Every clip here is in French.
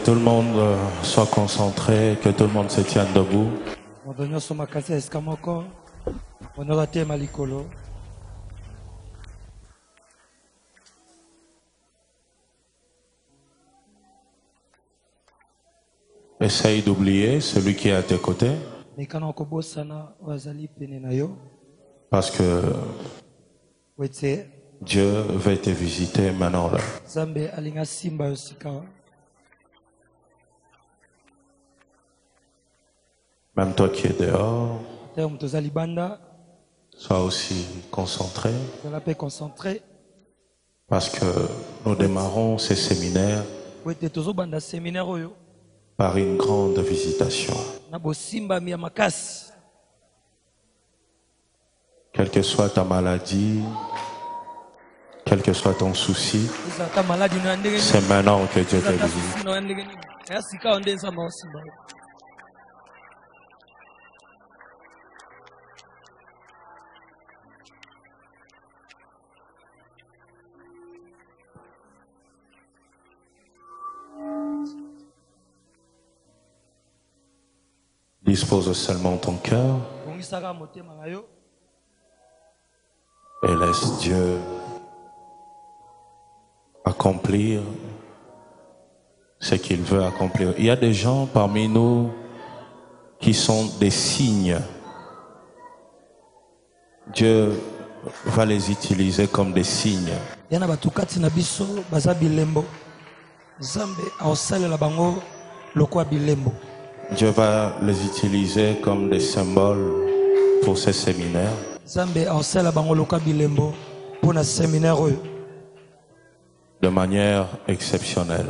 Que tout le monde euh, soit concentré, que tout le monde se tienne debout. Essaye d'oublier celui qui est à tes côtés, parce que Dieu va te visiter maintenant là. Même toi qui es dehors, sois aussi concentré, parce que nous démarrons ces séminaires oyo par une grande visitation. Quelle que soit ta maladie, quel que soit ton souci, c'est maintenant que Dieu te visite. Dispose seulement ton cœur et laisse Dieu accomplir ce qu'il veut accomplir. Il y a des gens parmi nous qui sont des signes. Dieu va les utiliser comme des signes. Dieu va les utiliser comme des symboles pour ces séminaires. de manière exceptionnelle.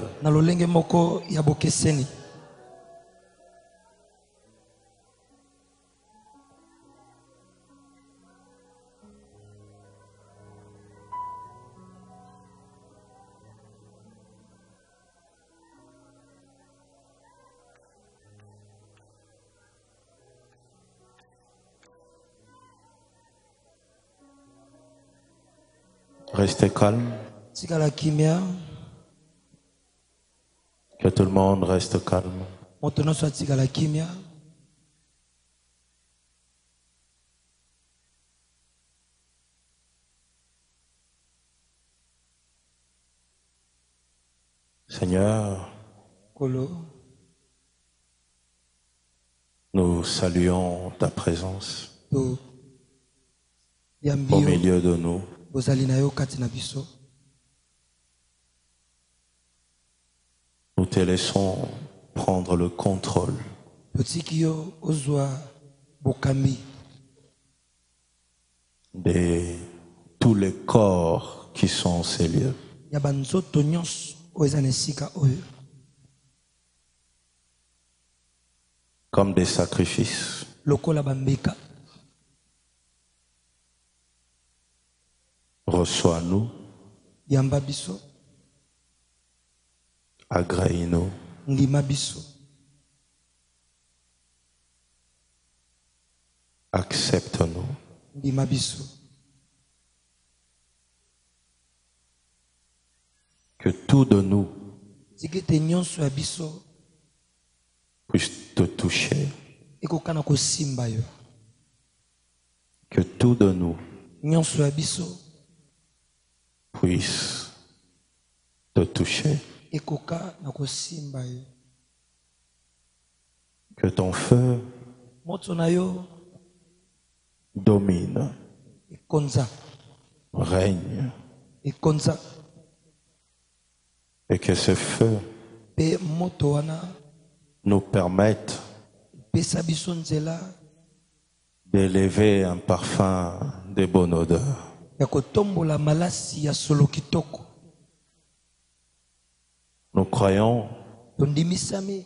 Restez calme, que tout le monde reste calme. Seigneur, nous saluons ta présence au milieu de nous. Bozali na yo kati na biso. Nous te laissons prendre le contrôle. Totiki yo ozwa bokambi de tous les corps qui sont en ces lieux. ya banzoto nyonso oyo eza na esika oyo. Comme des sacrifices. lokola bambeka Reçois-nous, yamba biso. Agrée-nous, ndima biso. Accepte-nous. ndima biso. Que tout de nous tika ete nyonso ya biso puisse te toucher. ekokana kosimba yo. Que tout de nous nyonso ya biso puisse te toucher. Que ton feu domine, règne, et que ce feu nous permette d'élever un parfum de bonne odeur. Ya kotombola malasi ya solo kitoko. Nous croyons tondimisami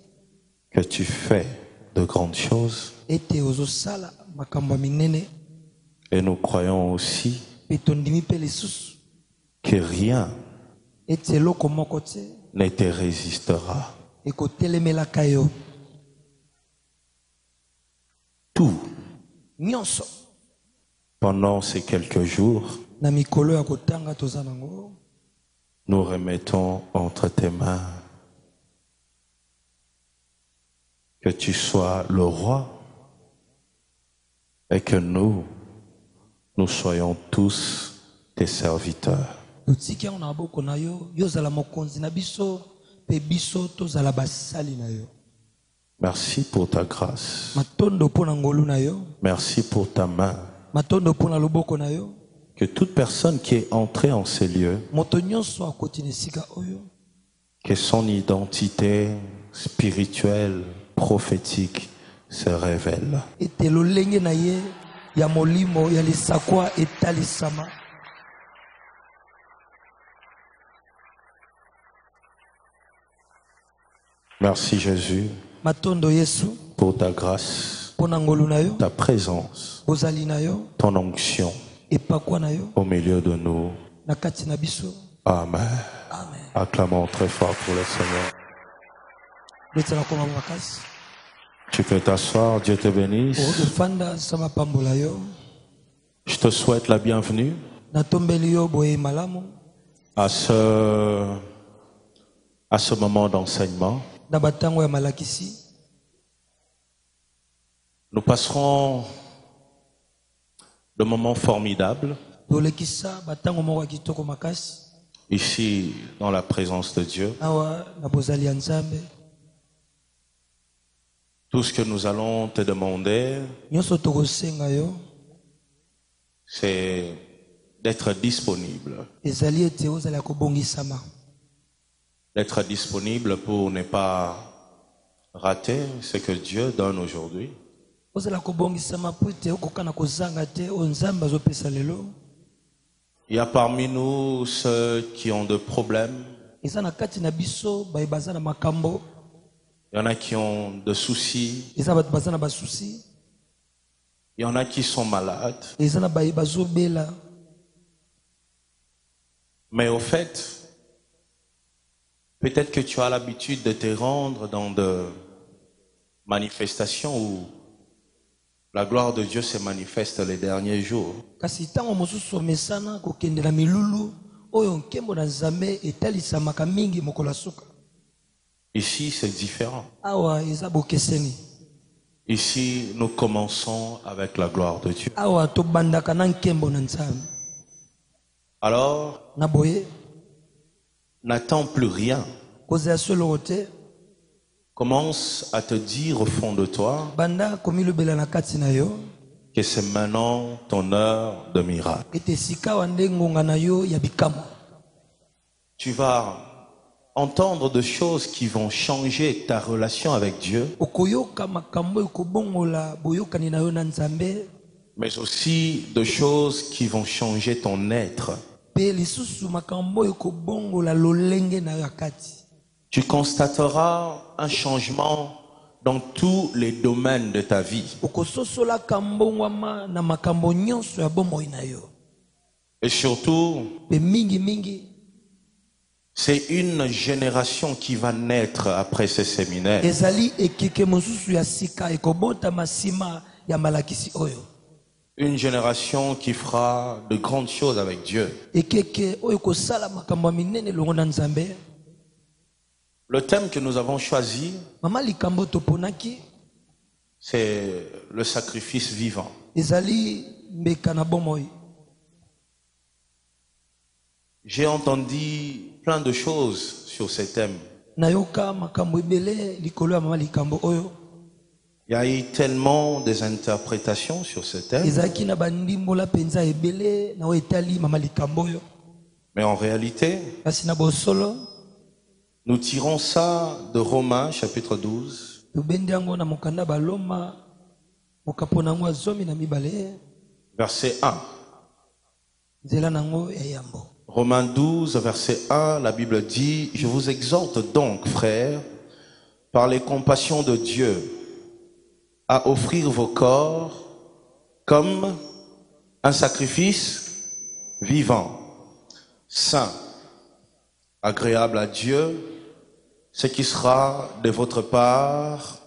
que tu fais de grandes choses. ete ozosala makambo ya minene. Et nous croyons aussi mpe tondimi mpe lisusu. que rien ete eloko moko te ne te résistera. ekotelemelaka yo. Tout nyonso. pendant ces quelques jours, nous remettons entre tes mains que tu sois le roi et que nous, nous soyons tous tes serviteurs. Merci pour ta grâce. Merci pour ta main. Que toute personne qui est entrée en ces lieux, que son identité spirituelle, prophétique se révèle. Merci Jésus pour ta grâce, ta présence, ton onction au milieu de nous. Amen. amen Acclamons très fort pour le Seigneur. Tu peux t'asseoir, Dieu te bénisse. yo Je te souhaite la bienvenue à ce, à ce moment d'enseignement. Nous passerons de moments formidables ici dans la présence de Dieu. Tout ce que nous allons te demander, c'est d'être disponible. D'être disponible pour ne pas rater ce que Dieu donne aujourd'hui. Ozala kobongisama mpo ete okoka na kozanga te oyo nzambe azopesa lelo. Il y a parmi nous ceux qui ont des problèmes, il y en a qui ont des soucis, il y en a qui sont malades. Mais au fait, peut-être que tu as l'habitude de te rendre dans des manifestations où la gloire de Dieu se manifeste les derniers jours. Ici, c'est différent. Ici, nous commençons avec la gloire de Dieu. Alors, n'attends plus rien. Commence à te dire au fond de toi que c'est maintenant ton heure de miracle. Tu vas entendre des choses qui vont changer ta relation avec Dieu, mais aussi des choses qui vont changer ton être. Tu constateras un changement dans tous les domaines de ta vie. Et surtout, c'est une génération qui va naître après ce séminaire. Une génération qui fera de grandes choses avec Dieu. ekeke oyo ekosala makambo ya minene elongo na nzambe Le thème que nous avons choisi, c'est le sacrifice vivant. J'ai entendu plein de choses sur ce thème. Il y a eu tellement des interprétations sur ce thème, mais en réalité, nous tirons ça de Romains chapitre 12, tobendi yango na mokanda baloma mokapo na yango ya zomi na mibale. Verset 1. nzela na yango ya yambo. Romains 12, verset 1, la Bible dit, Je vous exhorte donc, frères, par les compassions de Dieu, à offrir vos corps comme un sacrifice vivant, saint, agréable à Dieu, ce qui sera de votre part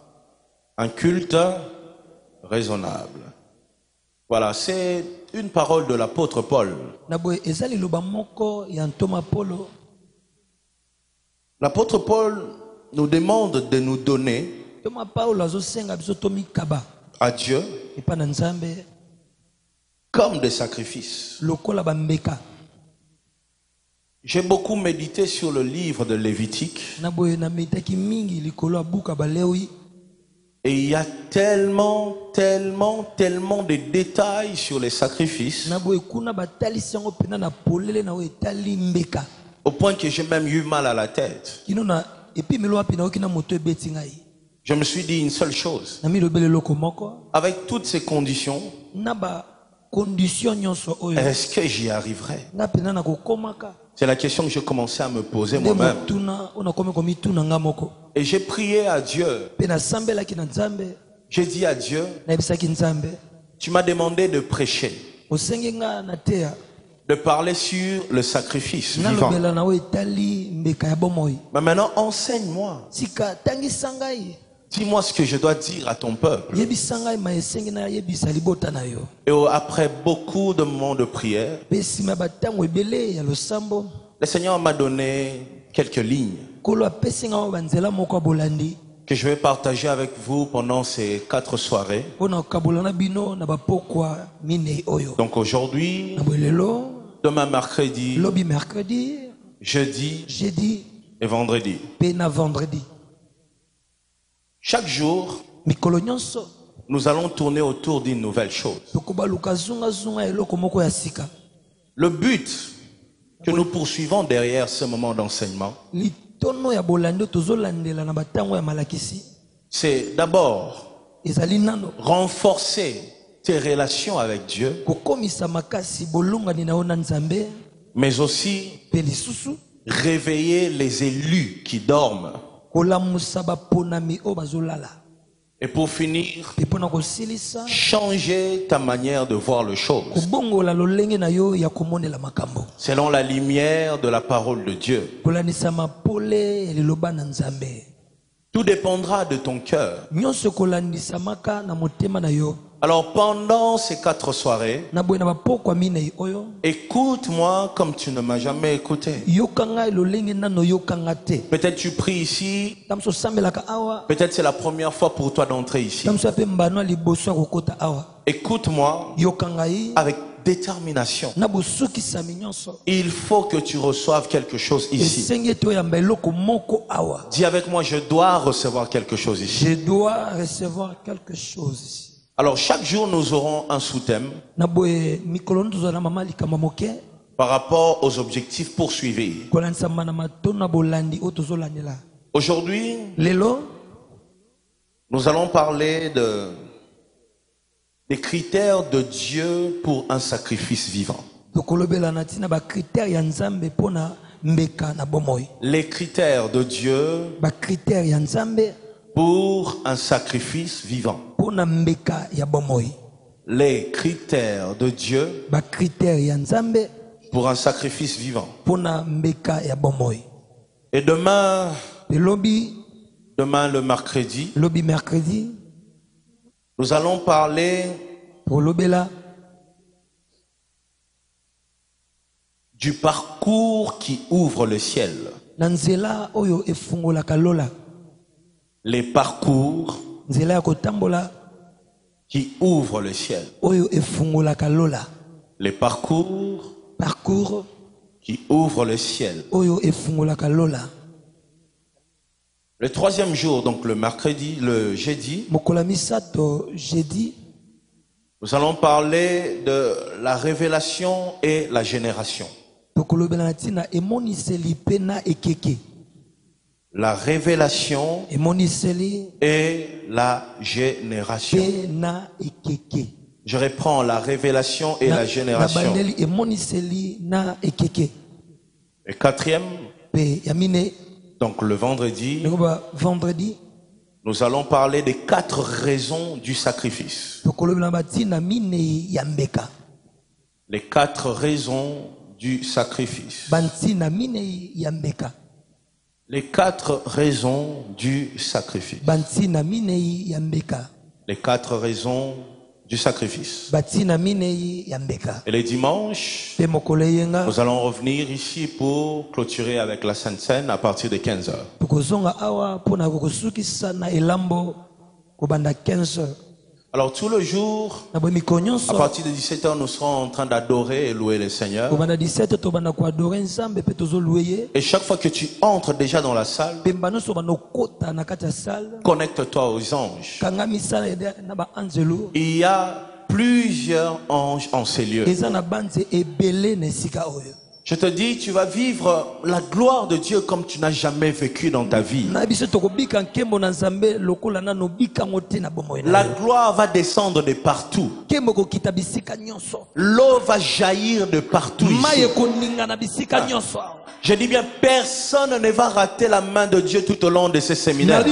un culte raisonnable. Voilà, c'est une parole de l'apôtre Paul. L'apôtre Paul nous demande de nous donner à Dieu comme des sacrifices. J'ai beaucoup médité sur le livre de Lévitique. Et il y a tellement, tellement, tellement de détails sur les sacrifices. Au point que j'ai même eu mal à la tête. Je me suis dit une seule chose. Avec toutes ces conditions, est-ce que j'y arriverai? C'est la question que je commençais à me poser moi-même. Et j'ai prié à Dieu. J'ai dit à Dieu, tu m'as demandé de prêcher, de parler sur le sacrifice vivant. Mais maintenant, enseigne-moi. Dis-moi ce que je dois dire à ton peuple. Et après beaucoup de moments de prière, le Seigneur m'a donné quelques lignes que je vais partager avec vous pendant ces quatre soirées. Donc aujourd'hui, demain mercredi, jeudi jeudi et vendredi Chaque jour, nous allons tourner autour d'une nouvelle chose. Le but que nous poursuivons derrière ce moment d'enseignement, c'est d'abord renforcer tes relations avec Dieu, mais aussi réveiller les élus qui dorment. Et pour finir, changer ta manière de voir les choses. selon la lumière de la parole de Dieu. Tout dépendra de ton cœur. Alors pendant ces quatre soirées, écoute-moi comme tu ne m'as jamais écouté. Peut-être tu pries ici, peut-être c'est la première fois pour toi d'entrer ici. Écoute-moi avec détermination. Il faut que tu reçoives quelque chose ici. Dis avec moi, je dois recevoir quelque chose ici. je dois recevoir quelque chose ici Alors chaque jour, nous aurons un sous-thème par rapport aux objectifs poursuivis. Aujourd'hui, nous allons parler de, des critères de Dieu pour un sacrifice vivant. Les critères de Dieu pour un sacrifice vivant. Les critères de Dieu pour un sacrifice vivant. Et demain, demain le mercredi, nous allons parler du parcours qui ouvre le ciel. na nzela oyo efungolaka lola Les parcours qui ouvrent le ciel. Les parcours parcours qui ouvrent le ciel. Le troisième jour, donc le mercredi, le jeudi nous allons parler de la révélation et la génération. tokolobela na ntina emoniseli mpe na ekeke La révélation et la génération. Je reprends la révélation et la génération. Et quatrième, donc le vendredi, vendredi nous allons parler des quatre raisons du sacrifice. Les quatre raisons du sacrifice. Les quatre raisons du sacrifice. Les quatre raisons du sacrifice. Et les dimanches, nous allons revenir ici pour clôturer avec la Sainte Seine à partir de 15 heures. Tokozonga awa mpona kokosukisa na elambo kobanda 15 heures Alors tout le jour, à partir de 17 heures, nous serons en train d'adorer et louer le Seigneur. kobanda 17 tobanda koadore nzambe mpe tozolue ye Et chaque fois que tu entres déjà dans la salle, connecte-toi aux anges. Il y a plusieurs anges en ces lieux. Je te dis, tu vas vivre la gloire de Dieu comme tu n'as jamais vécu dans ta vie. La gloire va descendre de partout. L'eau va jaillir de partout ici. Je dis bien, personne ne va rater la main de Dieu tout au long de ces séminaires.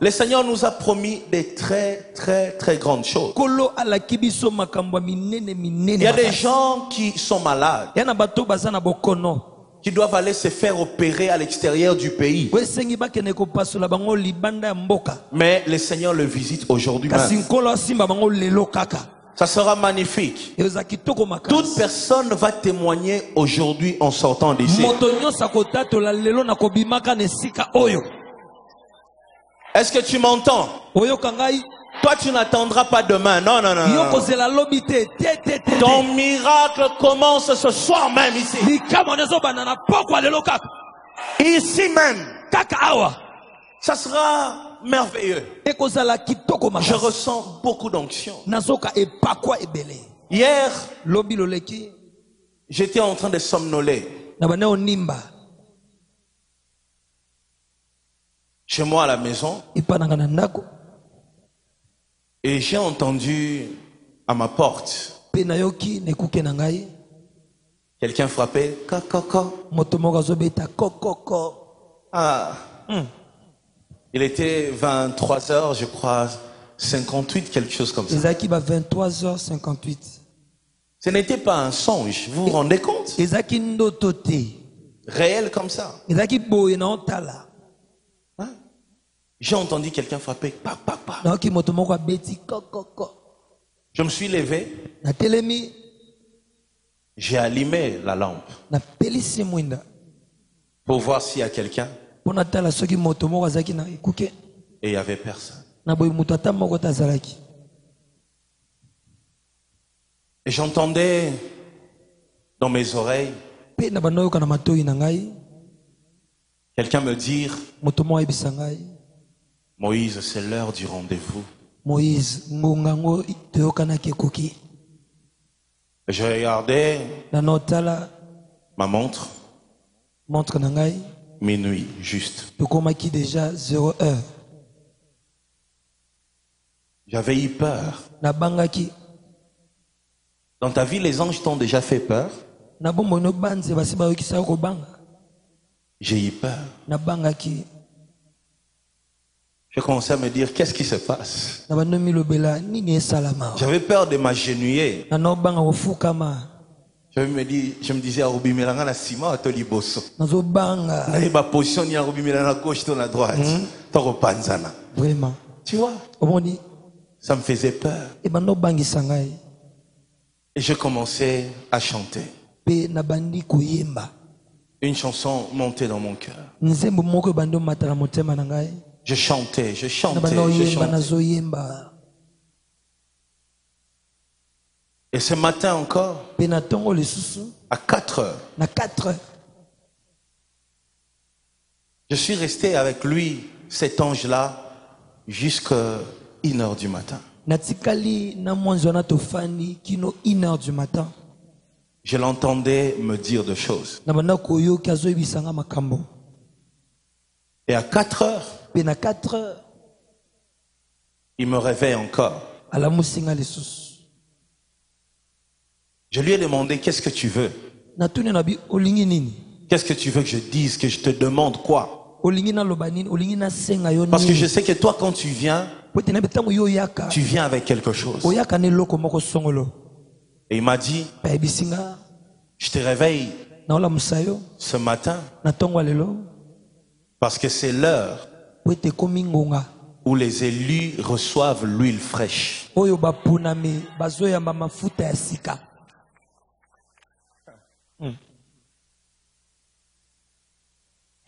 Le Seigneur nous a promis des très, très, très grandes choses. Il y a des gens qui sont malades, qui doivent aller se faire opérer à l'extérieur du pays. Mais le Seigneur le visite aujourd'hui Ça sera magnifique. Toute personne va témoigner aujourd'hui en sortant d'ici. Est-ce que tu m'entends? Toi, tu n'attendras pas demain. Non, non, non. non. Ton miracle commence ce soir même ici. Ici même. Ça sera merveilleux. Je ressens beaucoup d'onction. Hier, j'étais en train de somnoler. Chez moi à la maison. Et j'ai entendu à ma porte. Quelqu'un kokoko Ah. Hmm. Il était 23 heures, je crois, 58, quelque chose comme ça. ba 23h58 Ce n'était pas un songe, vous vous rendez compte? Te Réel comme ça. Hein? J'ai entendu quelqu'un frapper. Pa, pa, pa. Je me suis levé, j'ai allumé la lampe pour voir s'il y a quelqu'un et il n'y avait personne. Et j'entendais dans mes oreilles quelqu'un me dire Moïse, c'est l'heure du rendez-vous. moïse Je regardais ma montre, montre minuit, juste. déjà 0 heure J'avais eu peur. Dans ta vie, les anges t'ont déjà fait peur. J'ai eu peur. J'ai commencé à me dire, qu'est-ce qui se passe J'avais peur de m'agenouiller. Je me, dis, je me disais, Arubimiranga na sima, to liboso. nazobanga Na yeba position ni Arubimiranga na gauche, to na droite. Toko panzana. vraiment Tu vois, ça me faisait peur. Et je commençais à chanter. Une chanson montait dans mon cœur. Je chantais, je chantais, je chantais. Et ce matin encore, à 4 heures, na 4 heures je suis resté avec lui, cet ange-là, jusqu'à 1 heure du matin. natikali na mwanzi wana tofandi kino 1 heure du matin Je l'entendais me dire des choses. Et à 4 heures, mpe na 4 heures il me réveille encore. Je lui ai demandé, qu'est-ce que tu veux? Qu'est-ce que tu veux que je dise Que je te demande quoi? Parce que je sais que toi, quand tu viens, tu viens avec quelque chose. Et il m'a dit, je te réveille ce matin. Parce que c'est l'heure où les élus reçoivent l'huile fraîche.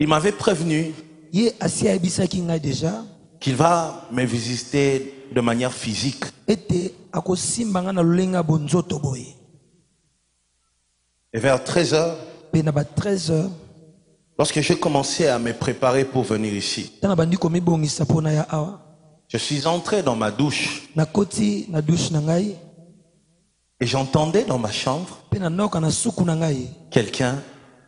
Il m'avait prévenu qu'il va me visiter de manière physique. Et vers 13 heures, mpe na ba 13 heures lorsque j'ai commencé à me préparer pour venir ici, je suis entré dans ma douche et j'entendais dans ma chambre quelqu'un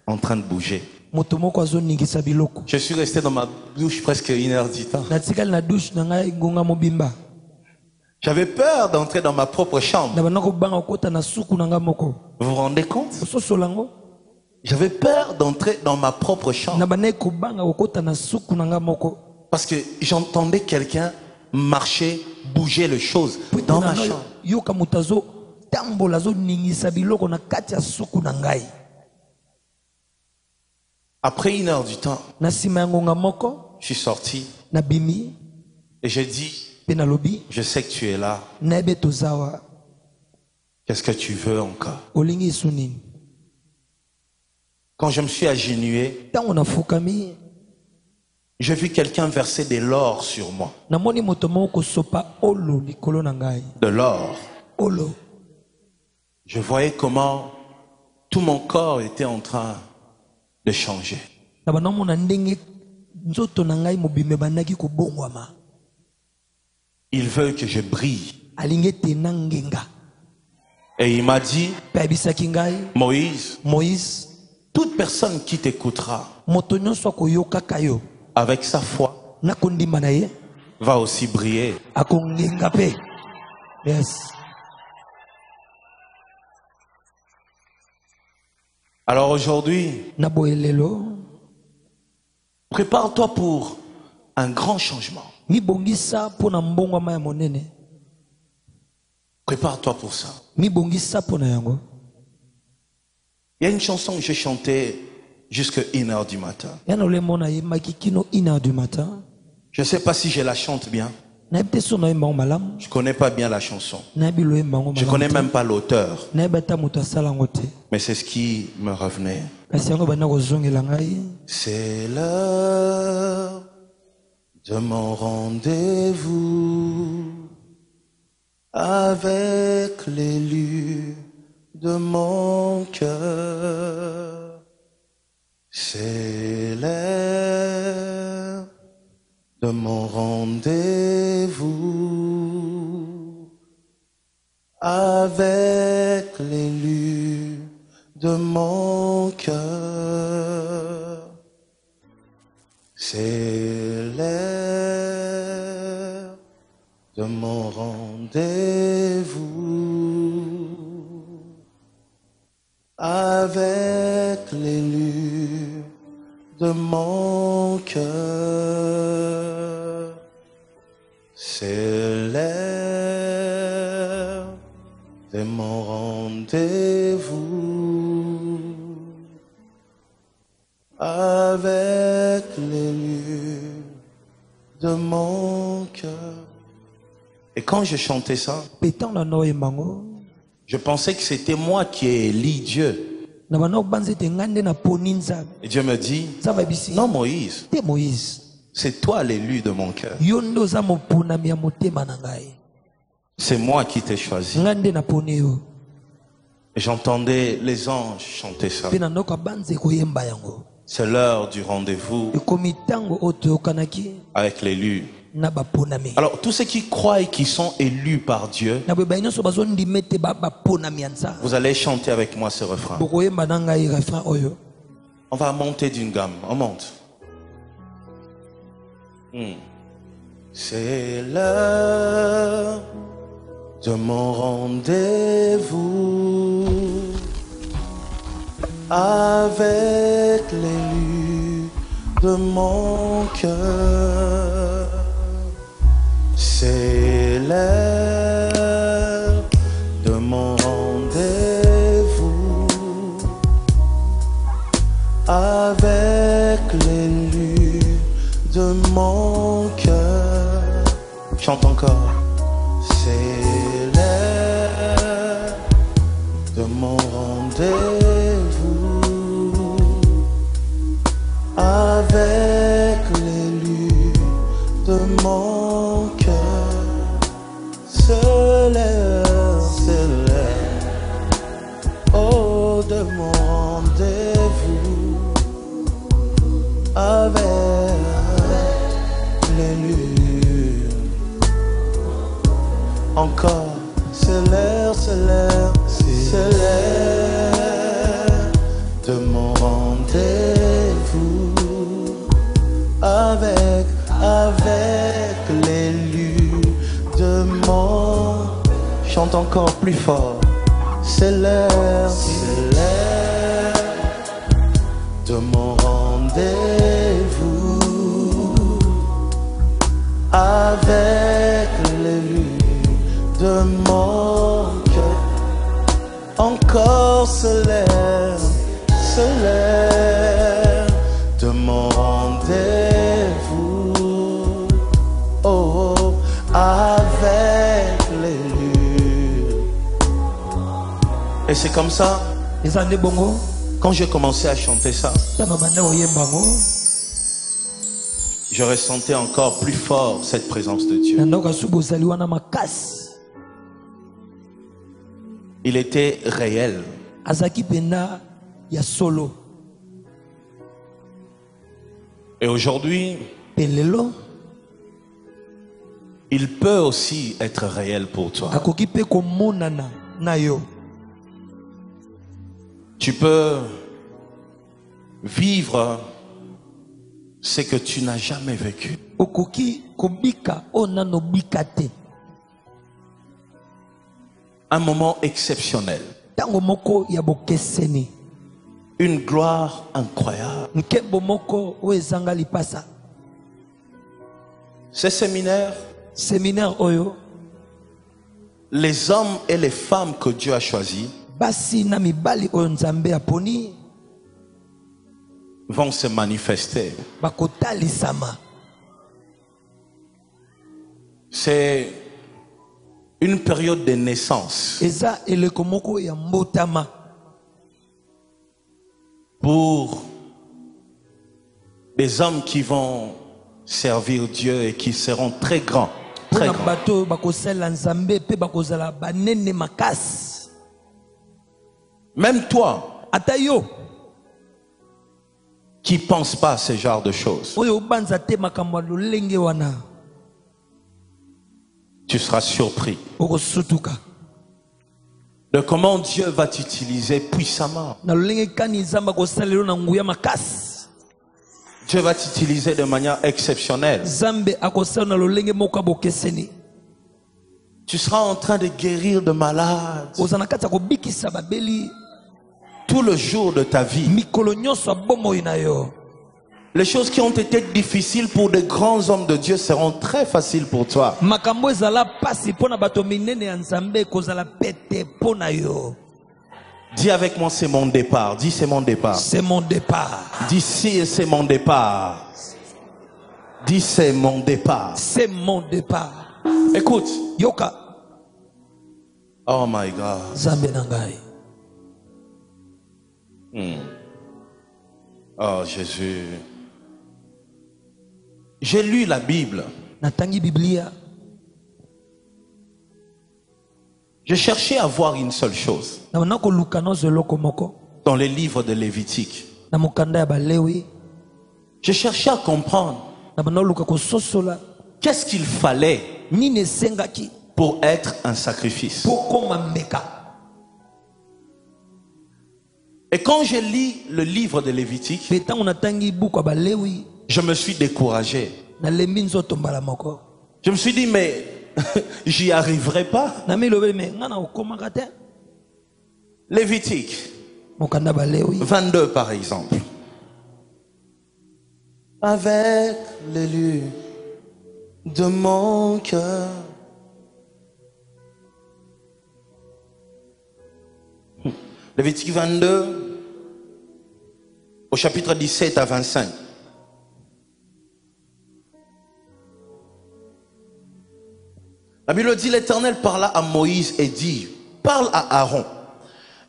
en train de bouger. Je suis resté dans ma douche presque une heure du temps. J'avais peur d'entrer dans ma propre chambre. Vous vous rendez compte? J'avais peur d'entrer dans ma propre chambre. Parce que j'entendais quelqu'un marcher, bouger les choses dans ma chambre. yoka moto azotambola azoningisa biloko na kati ya suku na ngai Après une heure du temps, je suis sorti et j'ai dit, je sais que tu es là. Qu'est-ce que tu veux encore? Quand je me suis agenouillé, j'ai vu quelqu'un verser de l'or sur moi. De l'or. Je voyais comment tout mon corps était en train de changer. Il veut que je brille. Et il m'a dit, Moïse, moïse toute personne qui t'écoutera avec sa foi va aussi briller. yes Alors aujourd'hui, prépare-toi pour un grand changement. Prépare-toi pour ça. Il y a une chanson que j'ai chantée jusqu'à 1h du matin. ya na olembo nayembaki kino 1 heure du matin Je ne sais pas si je la chante bien. Je ne connais pas bien la chanson. Je ne connais même pas l'auteur. Mais c'est ce qui me revenait. C'est l'heure de mon rendez-vous avec l'élu de mon cœur. Avec l'élu de mon cœur. C'est l'heure de mon rendez-vous avec l'élu de mon cœur. Avec l'élu de mon cœur. Et quand je chantais ça, je pensais que c'était moi qui ai élu Dieu. Et Dieu me dit, non Moïse, moïse c'est toi l'élu de mon cœur. C'est moi qui t'ai choisi. J'entendais les anges chanter ça. C'est l'heure du rendez-vous avec l'élu. Alors, tous ceux qui croient et qui sont élus par Dieu, vous allez chanter avec moi ce refrain. On va monter d'une gamme. On monte. Hmm. C'est l'heure de mon rendez-vous avec l'élu de mon cœur. C'est l'heure de mon rendez-vous avec l'élu de mon cœur. Chante encore. De Encore plus fort. C'est l'heure, c'est de mon rendez-vous avec l'élu de mon cœur. Encore c'est l'heure, c'est comme ça, quand j'ai commencé à chanter ça, je ressentais encore plus fort cette présence de Dieu. Il était réel. Et aujourd'hui, il peut aussi être réel pour toi. Tu peux vivre ce que tu n'as jamais vécu. Un moment exceptionnel. Une gloire incroyable. séminaires, séminaire oyo les hommes et les femmes que Dieu a choisis basi na mibali oyo nzambe aponi vont se manifester. bakotalisama C'est une période de naissance eza eleko moko ya mbotama pour des hommes qui vont servir Dieu et qui seront très grands. Très grands. Même toi ata yo qui ne penses pas à ce genre de choses, tu seras surpris de comment Dieu va t'utiliser puissamment. Dieu va t'utiliser de manière exceptionnelle. Tu seras en train de guérir de malades tout le jour de ta vie. Les choses qui ont été difficiles pour de grands hommes de Dieu seront très faciles pour toi. Dis avec moi, c'est mon départ. Dis, c'est mon départ. c'est mon départ D'ici, c'est mon départ. Dis, c'est mon départ. c'est mon départ Écoute. yoka Oh my God. Ngai Oh Jésus. J'ai lu la Bible. Je cherchais à voir une seule chose dans les livres de Lévitique. Je cherchais à comprendre qu'est-ce qu'il fallait pour être un sacrifice. Et quand je lis le livre de Lévitique, ya balewi je me suis découragé. Je me suis dit, mais j'y arriverai pas. Lévitique mokanda ya balewi 22 par exemple. Avec l'élu de mon cœur. Lévitique 22, au chapitre 17 à 25. La Bible dit, l'Éternel parla à Moïse et dit, parle à Aaron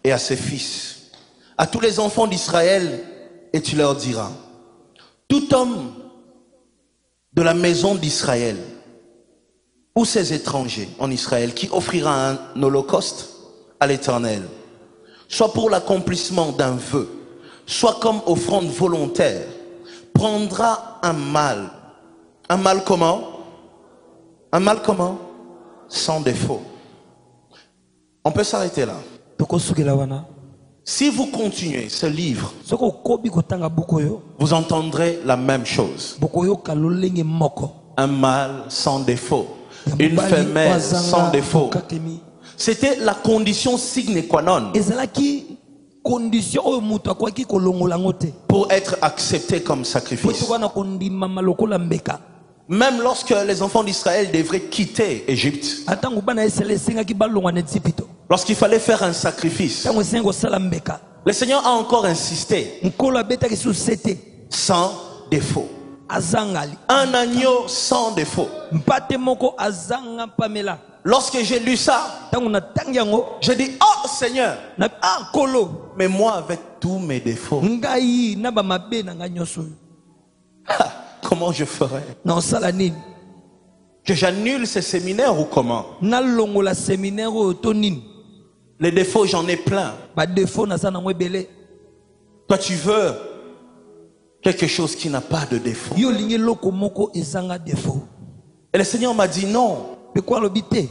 et à ses fils, à tous les enfants d'Israël, et tu leur diras, tout homme de la maison d'Israël ou ses étrangers en Israël qui offrira un holocauste à l'Éternel, soit pour l'accomplissement d'un vœu, soit comme offrande volontaire, prendra un mal. Un mal comment? Un mal comment? Sans défaut. On peut s'arrêter là. Si vous continuez ce livre, vous entendrez la même chose. Un mal sans défaut. Une femelle sans défaut. C'était la condition signe qua non? Pour être accepté comme sacrifice. Même lorsque les enfants d'Israël devraient quitter Égypte, ejipito lorsqu'il fallait faire un sacrifice, le Seigneur a encore insisté, sans défaut. Un agneau sans défaut. Lorsque j'ai lu ça, j'ai dit, oh Seigneur, ah mais moi avec tous mes défauts, ha, comment je nini? Que j'annule ces séminaires ou comment? Séminaire Les défauts, j'en ai plein. Toi, tu veux quelque chose qui n'a pas de défaut. Et le Seigneur m'a dit, non, alobi te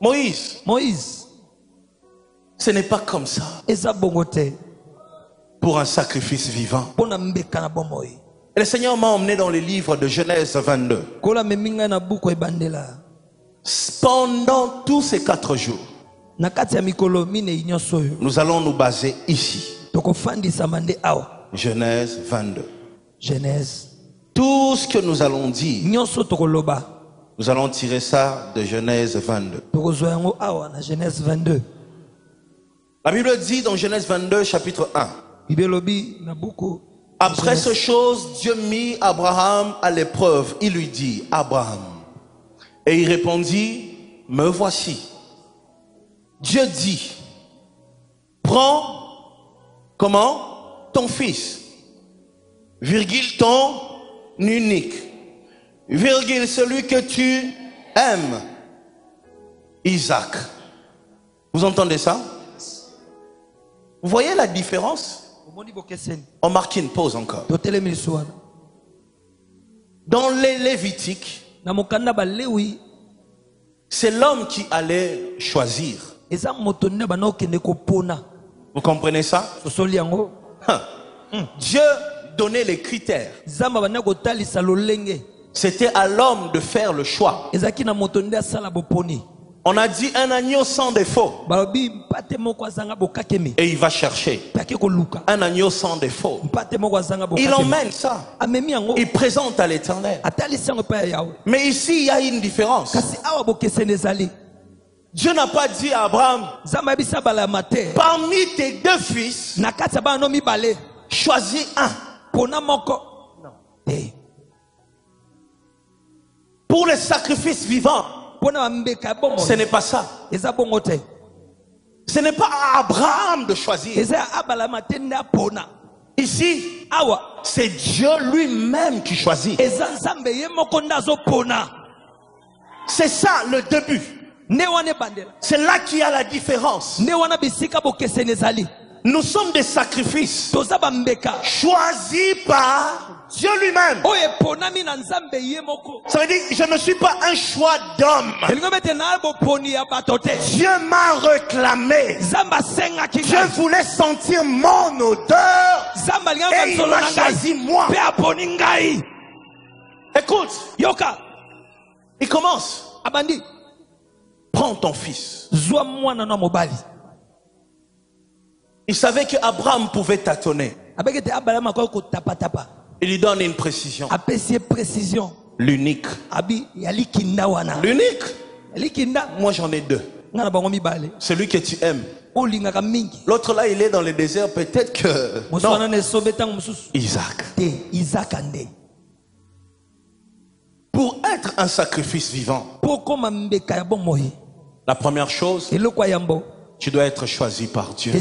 Moïse, moïse. Ce n'est pas comme ça. Pour un sacrifice vivant. Et le Seigneur m'a emmené dans les livres de Genèse 22. kola amemi ngai na buku ebandela. Pendant tous ces quatre jours, nous allons nous baser ici. Genèse 22. genèse. Tout ce que nous allons dire, nous allons tirer ça de Genèse 22. tokozwa yango awa na genèse 22 La Bible dit dans Genèse 22, chapitre 1, bible elobi na buku Après ces choses, Dieu mit Abraham à l'épreuve. Il lui dit, Abraham. Et il répondit, me voici. Dieu dit, prends, comment? Ton fils, virgule ton unique, virgule celui que tu aimes, Isaac. Vous entendez ça? Vous voyez la différence? On marque une pause encore. Dans les Lévitiques, c'est l'homme qui allait choisir. Vous comprenez ça? Hein. Dieu donnait les critères. C'était à l'homme de faire le choix. On a dit un agneau sans défaut. Et il va chercher un agneau sans défaut. Il emmène ça. Il présente à l'éternel. Mais ici, il y a une différence. Dieu n'a pas dit à Abraham, parmi tes deux fils, choisis un. moko te Pour les sacrifices vivants, mpona bambeka ya ce n'est pas ça. Ce n'est pas à Abraham de choisir. Ici, c'est Dieu lui-même qui choisit. C'est ça le début. C'est là qu'il y a la différence. Nous sommes des sacrifices choisis par Dieu lui-même. moko Ça veut dire je ne suis pas un choix d'homme. Dieu m'a réclamé. Dieu voulait sentir mon odeur. Et il m'a choisi moi. Écoute, yoka il commence. abandi Prends ton fils. Il savait que Abraham pouvait tâtonner. Il lui donne une précision. précision L'unique. L'unique Moi j'en ai deux. Celui que tu aimes. L'autre là, il est dans le désert. Peut-être que. Non. Isaac. nde Pour être un sacrifice vivant, la première chose, tu dois être choisi par Dieu.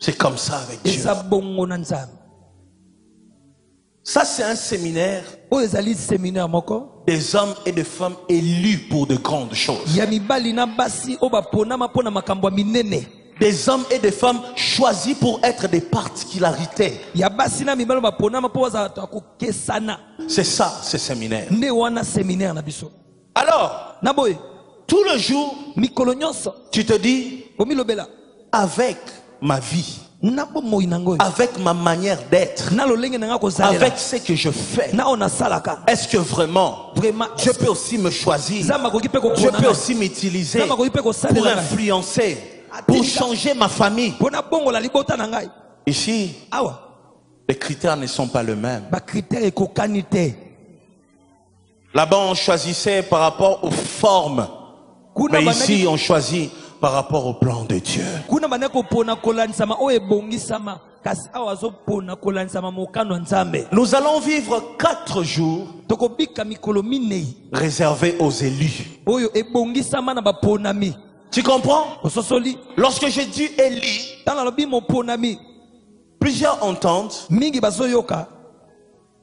C'est comme ça avec Dieu. Ça, c'est un séminaire. Moko. Des hommes et des femmes élus pour de grandes choses. Des hommes et des femmes choisis pour être des particularités. C'est ça, ce séminaire. Alors, tout le jour, tu te dis, avec ma vie, avec ma manière d'être, avec ce que je fais, est-ce que vraiment, je peux aussi me choisir, je peux aussi m'utiliser pour influencer, pour changer ma famille. Ici, les critères ne sont pas les mêmes. Là-bas, on choisissait par rapport aux formes. Mais ici, on choisit par rapport au plan de Dieu. Nous allons vivre quatre jours réservés aux élus. baponami Tu comprends? Lorsque ntango alobi moponami plusieurs entendent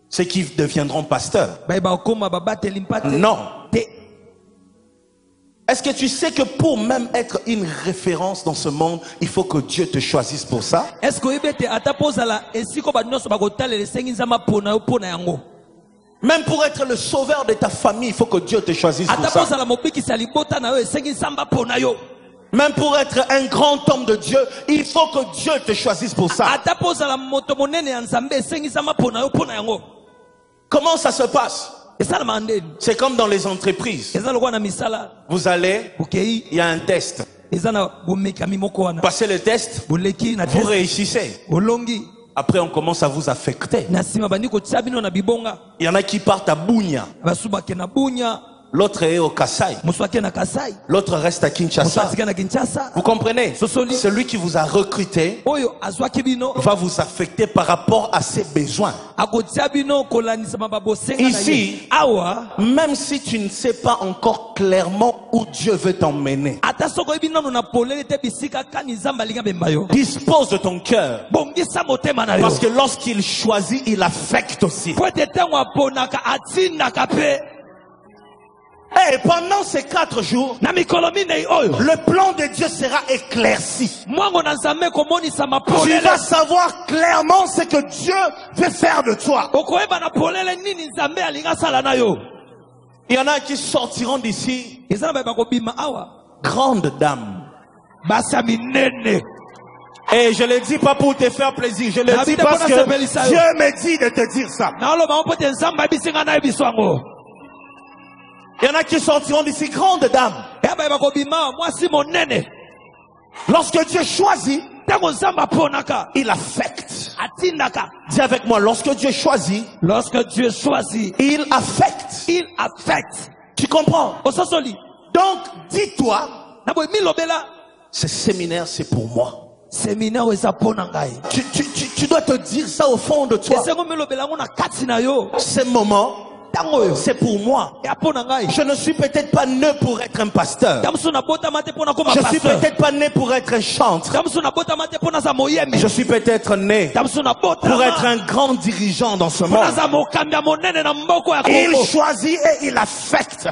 ceux qui deviendront pasteurs. te Non. Est-ce que tu sais que pour même être une référence dans ce monde, il faut que Dieu te choisisse pour ça? Même pour être le sauveur de ta famille, il faut que Dieu te choisisse pour ça. Même pour être un grand homme de Dieu, il faut que Dieu te choisisse pour ça. Comment ça se passe? C'est comme dans les entreprises. Vous allez, il y a un test. Passez le test, vous réussissez. Après, on commence à vous affecter. Il y en a qui partent à Bounia, l'autre est au Kassai, l'autre reste à Kinshasa. Vous comprenez? Celui qui vous a recruté va vous affecter par rapport à ses besoins. Ici. Même si tu ne sais pas encore clairement où Dieu veut t'emmener, dispose de ton cœur. Parce que lorsqu'il choisit, il affecte aussi. Et pendant ces quatre jours, le plan de Dieu sera éclairci. Tu vas savoir clairement ce que Dieu veut faire de toi. Il y en a qui sortiront d'ici ya minene Et je le dis pas pour te faire plaisir, je le dis parce que. Dieu me dit de te dire ça. Il y en a qui sortiront d'ici grandes dames. Lorsque Dieu choisit, il affecte. Dis avec moi, lorsque Dieu choisit, lorsque dieu choisit il affecte. il affecte Tu comprends? Donc, dis-toi, ce séminaire, c'est pour moi. Tu, tu- tu- tu dois te dire ça au fond de toi. Ce moment, c'est pour moi. Je ne suis peut-être pas né pour être un pasteur. Je suis peut-être pas né pour être un chantre. Je suis peut-être né pour être un grand dirigeant dans ce monde. Il choisit et il affecte.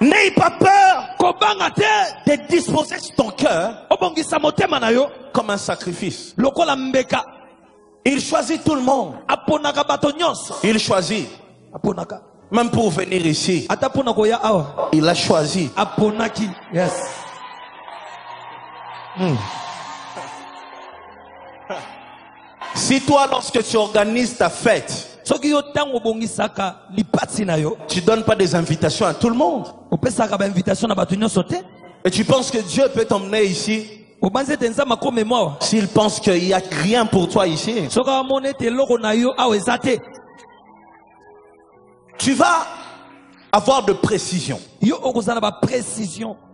N'aie pas peur de disposer ton cœur comme un sacrifice. Il choisit tout le monde. Il choisit. Même pour venir ici, il a choisi. yes. Si toi, lorsque tu organises ta fête, tu donnes pas des invitations à tout le monde, et tu penses que Dieu peut t'emmener ici, s'il pense qu'il n'y a rien pour toi ici, tu vas avoir de précision.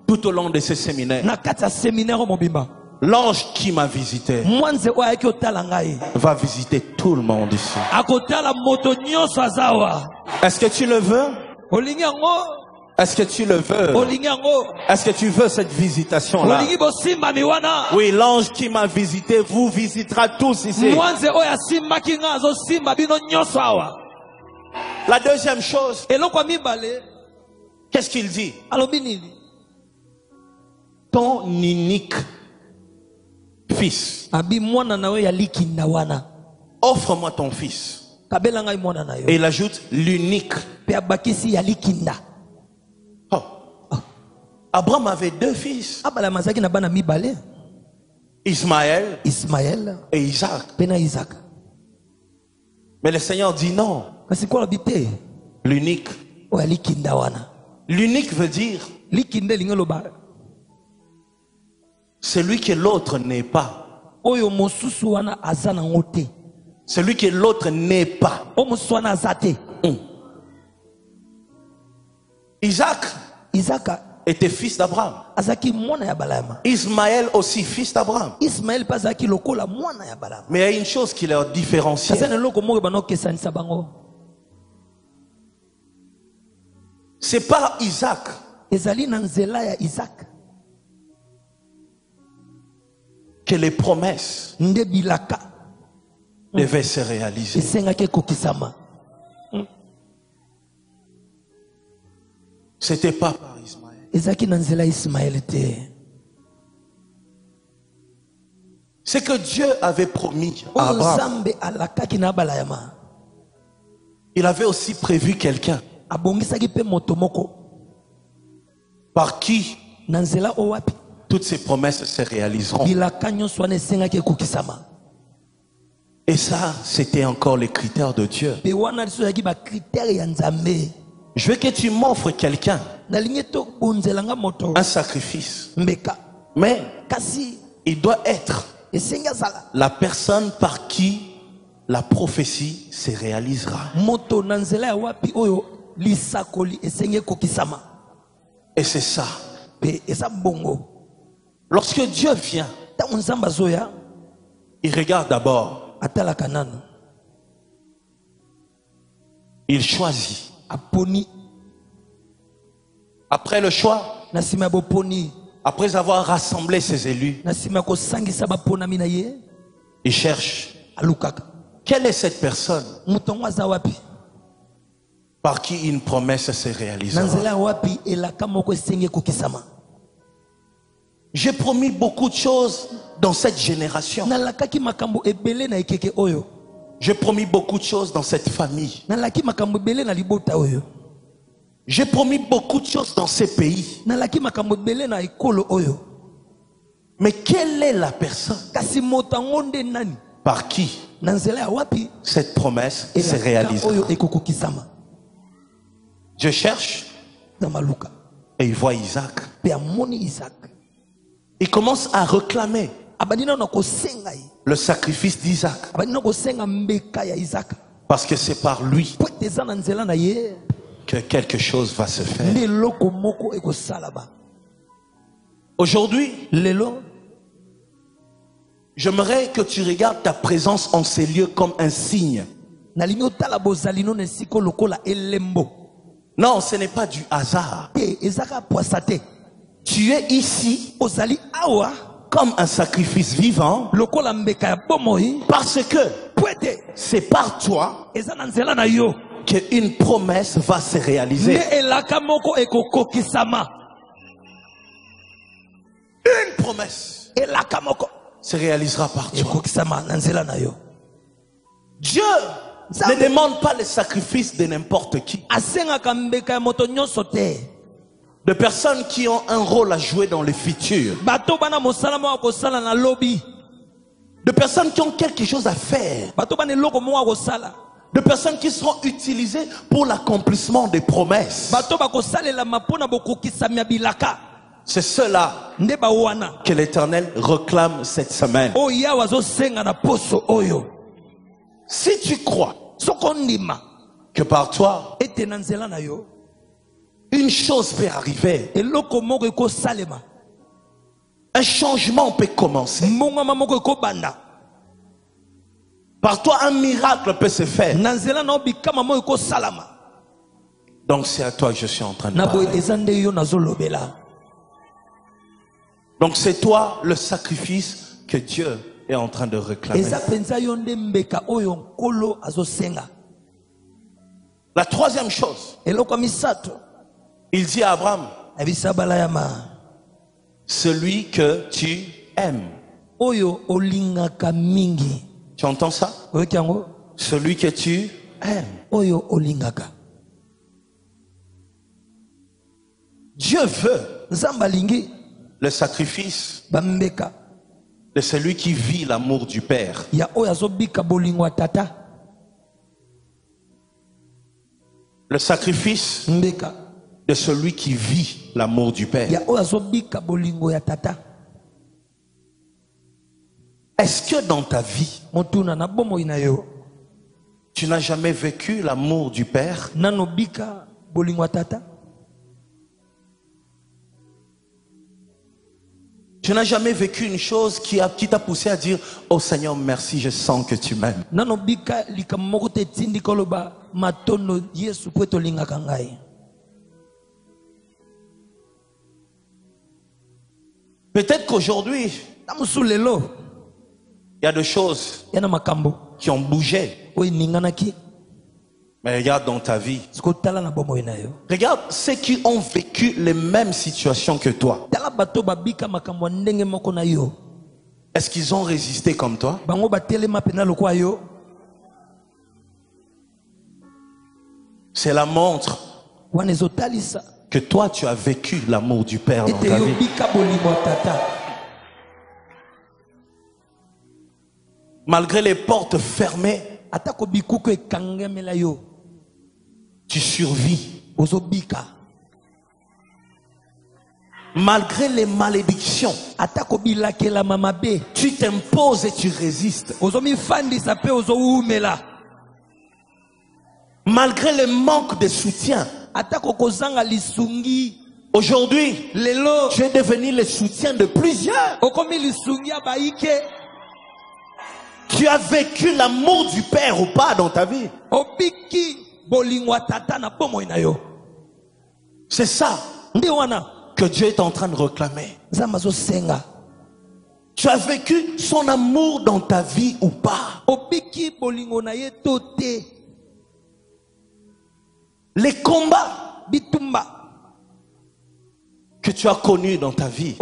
Tout au long de ce séminaire. L'ange qui m'a visité va visiter tout le monde ici. Est-ce que tu le veux? Est-ce que tu le veux? Est-ce que tu veux cette visitation-là? Oui, l'ange qui m'a visité vous visitera tous ici. La deuxième chose, qu'est-ce qu'il dit? Ton unique fils. Offre-moi ton fils. Et il ajoute l'unique. Abraham avait deux fils, Ismaël ismael et Isaac. mpe na isaka Mais le Seigneur dit non, kasi ko alobi te l'unique. ya likinda wana. L'unique veut dire likinda elingi eloba celui que l'autre n'est pas. oyo mosusu wana aza nango te Celui que l'autre n'est pas. oyo mosusu wana aza te. Isaac. Isaka était fils d'Abraham. balama Ismaël aussi fils d'Abraham. ismael mpe azalaki lokola mwana ya balama Mais il y a une chose qui leur différencie. kaza na eloko moko banaokesanisa bango C'est pas Isaac ezali na nzela ya isaka que les promesses nde bilaka devaient se réaliser. esengaki ekokisama C'était pas Ismaël. Ezalaki na nzela ya ismaele te C'est que Dieu avait promis à oyo Abraham. Il avait aussi prévu quelqu'un par qui toutes ces promesses se réaliseront. Et ça, c'était encore les critères de Dieu. Je veux que tu m'offres quelqu'un, un sacrifice. Mais il doit être la personne par qui la prophétie se réalisera. Et c'est ça. Lorsque Dieu vient, il regarde d'abord, il choisit. Aponi. Après le choix, boponi. après avoir rassemblé ses élus, kosangisa ye. il cherche. Alukaka. Quelle est cette personne aza wapi? par qui une promesse se na réalisera. nzela ya wapi elaka moko esengi ekokisama J'ai promis beaucoup de choses dans cette génération. nalakaki makambo ebele na ekeke oyo J'ai promis beaucoup de choses dans cette famille. J'ai promis beaucoup de choses dans ces pays. Mais quelle est la personne par qui cette promesse se elaka réalisera oyo ekokokisama. Je cherche. Et il voit Isaac. Il commence à réclamer le sacrifice d'Isaac. Parce que c'est par lui que quelque chose va se faire. Aujourd'hui, lelo. j'aimerais que tu regardes ta présence en ces lieux comme un signe. Non, ce n'est pas du hasard. Tu es ici comme un sacrifice vivant parce que c'est par toi qu'une promesse va se réaliser. Une promesse se réalisera par toi. Dieu ne demande pas le sacrifice de n'importe qui. De personnes qui ont un rôle à jouer dans le futur. De personnes qui ont quelque chose à faire. De personnes qui seront utilisées pour l'accomplissement des promesses. C'est cela que l'Éternel réclame cette semaine. oyo Si tu crois que par toi, une chose peut arriver, Un changement peut commencer. Par toi, un miracle peut se faire. Donc c'est à toi que je suis en train de parler. Donc c'est toi le sacrifice que Dieu est en train de réclamer. La troisième chose, il dit à Abraham, celui que tu aimes. Tu entends ça? Celui que tu aimes. Dieu veut le sacrifice de celui qui vit l'amour du Père. Le sacrifice de celui qui vit l'amour du Père. Est-ce que dans ta vie, tu n'as jamais vécu l'amour du Père? Tu n'as jamais vécu une chose qui t'a poussé à dire, oh Seigneur, merci, je sens que tu m'aimes. Peut-être qu'aujourd'hui, il y a des choses qui ont bougé. Mais regarde dans ta vie. Regarde ceux qui ont vécu les mêmes situations que toi. yo. Est-ce qu'ils ont résisté comme toi? Yo? C'est la montre que toi, tu as vécu l'amour du Père dans ta vie. Malgré les portes fermées, tu survis. Malgré les malédictions, tu t'imposes et tu résistes. Malgré le manque de soutien, aujourd'hui, tu es devenu le soutien de plusieurs. Tu as vécu l'amour du Père ou pas dans ta vie? C'est ça que Dieu est en train de réclamer. Tu as vécu son amour dans ta vie ou pas? Les combats bitumba que tu as connus dans ta vie.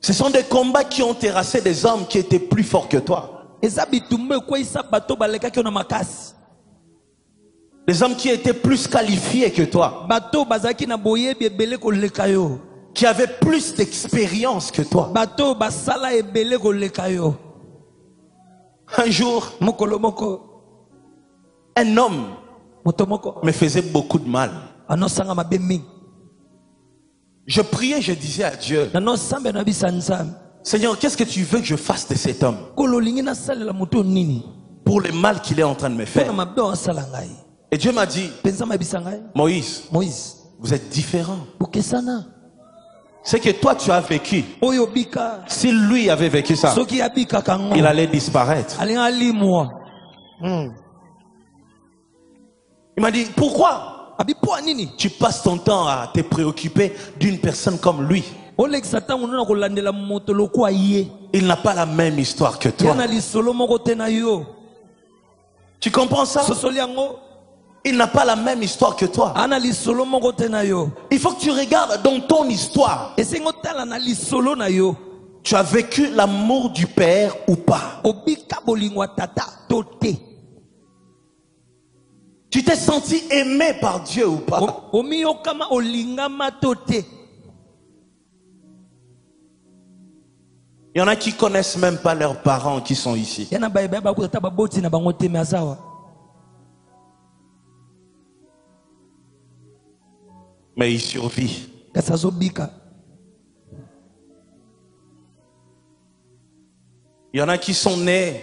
Ce sont des combats qui ont terrassé des hommes qui étaient plus forts que toi. Des hommes qui étaient plus qualifiés que toi. Qui avaient plus d'expérience que toi. Un jour, un homme me faisait beaucoup de mal. Je priais, je disais à Dieu, Seigneur, qu'est-ce que tu veux que je fasse de cet homme? Pour le mal qu'il est en train de me faire. Et Dieu m'a dit, Moïse, moïse. vous êtes différent. C'est que toi, tu as vécu. Si lui avait vécu ça, il allait disparaître. alimwa Il m'a dit, pourquoi nini? tu passes ton temps à te préoccuper d'une personne comme lui? Ye Il n'a pas la même histoire que toi. Tu comprends ça? Il n'a pas la même histoire que toi. Il faut que tu regardes dans ton histoire. Tu as vécu l'amour du Père ou pas? Tu t'es senti aimé par Dieu ou pas? Il y en a qui connaissent même pas leurs parents qui sont ici. Mais kasi azobika Il y en a qui sont nés.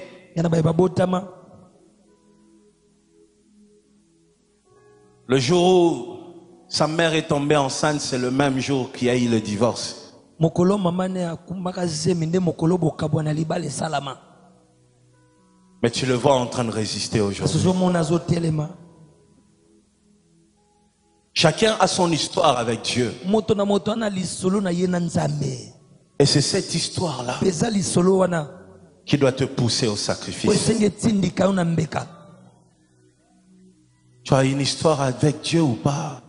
Le jour où Sa mère est tombée enceinte, c'est le même jour qu'il y a eu le divorce. Mais tu le vois en train de résister aujourd'hui. Chacun a son histoire avec Dieu. Et c'est cette histoire-là qui doit te pousser au sacrifice. Tu as une histoire avec Dieu ou pas?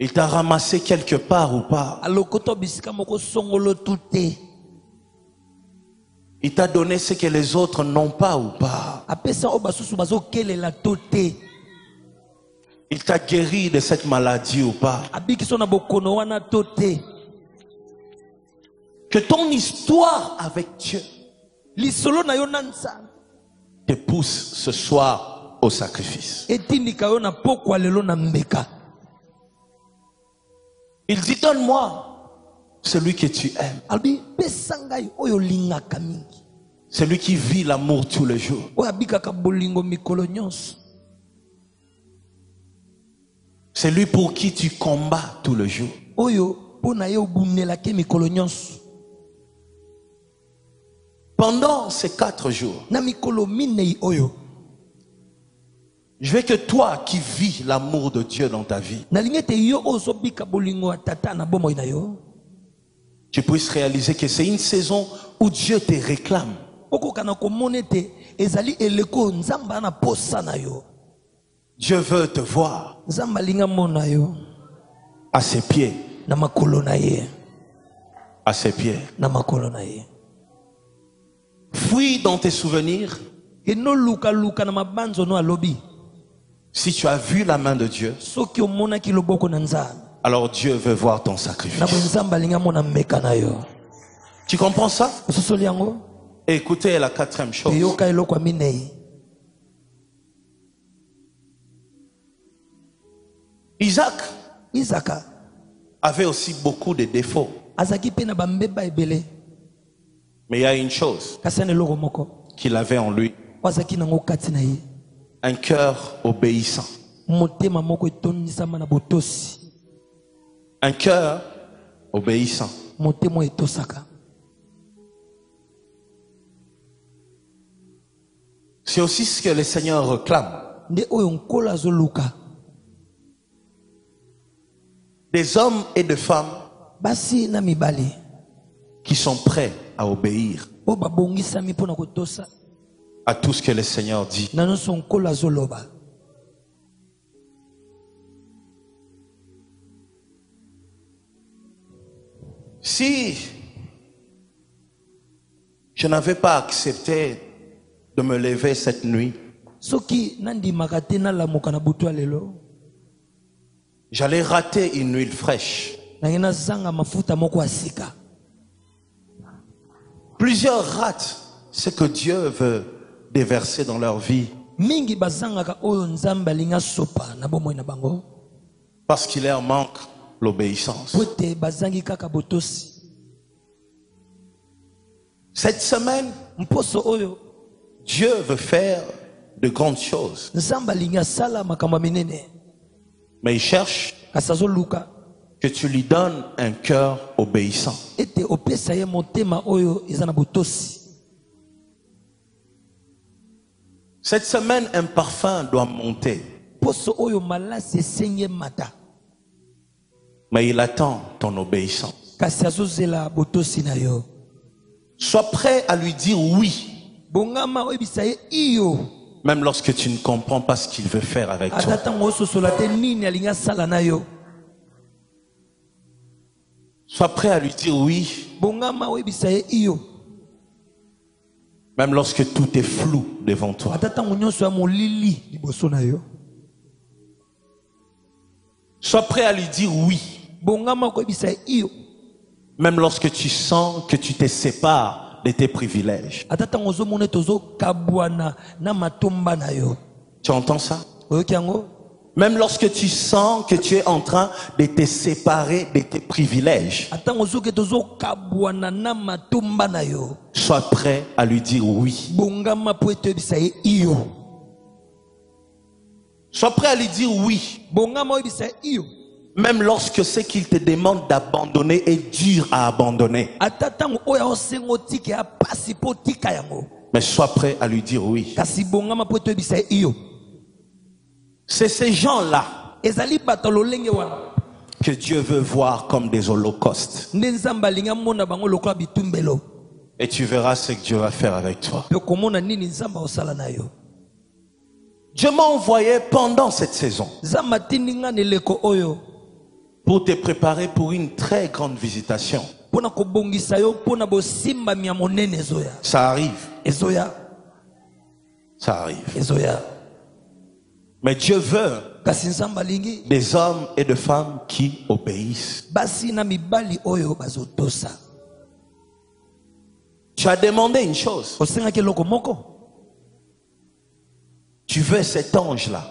Il t'a ramassé quelque part ou pas? Il t'a donné ce que les autres n'ont pas ou pas? Il t'a guéri de cette maladie ou pas? Que ton histoire avec Dieu te pousse ce soir au sacrifice. Il dit, donne-moi celui que tu aimes, celui qui vit l'amour tous les jours. Nyonso Celui pour qui tu combats obundelaki mikolo nyonso Pendant ces quatre jours, je veux que toi qui vis l'amour de Dieu dans ta vie, tu puisses réaliser que c'est une saison où Dieu te réclame. Dieu veut te voir à ses pieds, à ses pieds. Fuis dans tes souvenirs. Si tu as vu la main de Dieu. Alors Dieu veut voir ton sacrifice. Tu comprends ça? Écoutez la quatrième chose. Isaac izaka avait aussi beaucoup de défauts. Mais il y a une chose qu'il avait en lui, un cœur obéissant. Un cœur obéissant. C'est aussi ce que le Seigneur réclame. Des hommes et des femmes qui sont prêts à obéir à tout ce que le Seigneur dit. Si je n'avais pas accepté de me lever cette nuit, j'allais rater une huile fraîche. Plusieurs ratent ce que Dieu veut déverser dans leur vie. Parce qu'il leur manque l'obéissance. Cette semaine, Dieu veut faire de grandes choses, nzambe alingi asala makambo ya minene mais il cherche azoluka que tu lui donnes un cœur obéissant. Cette semaine, un parfum doit monter, mais il attend ton obéissance. Sois prêt à lui dire oui, même lorsque tu ne comprends pas ce qu'il veut faire avec toi. Sois prêt à lui dire oui, même lorsque tout est flou devant toi. Sois prêt à lui dire oui, même lorsque tu sens que tu te sépares de tes privilèges. Tu entends ça? Même lorsque tu sens que tu es en train de te séparer de tes privilèges, sois prêt à lui dire oui. Sois prêt à lui dire oui. Même lorsque ce qu'il te demande d'abandonner est dur à abandonner. Mais sois prêt à lui dire oui. C'est ces gens-là que Dieu veut voir comme des holocaustes. Et tu verras ce que Dieu va faire avec toi. Dieu m'a envoyé pendant cette saison pour te préparer pour une très grande visitation. Ça arrive, ça arrive. Mais Dieu veut des hommes et des femmes qui obéissent. Tu as demandé une chose. Tu veux cet ange-là.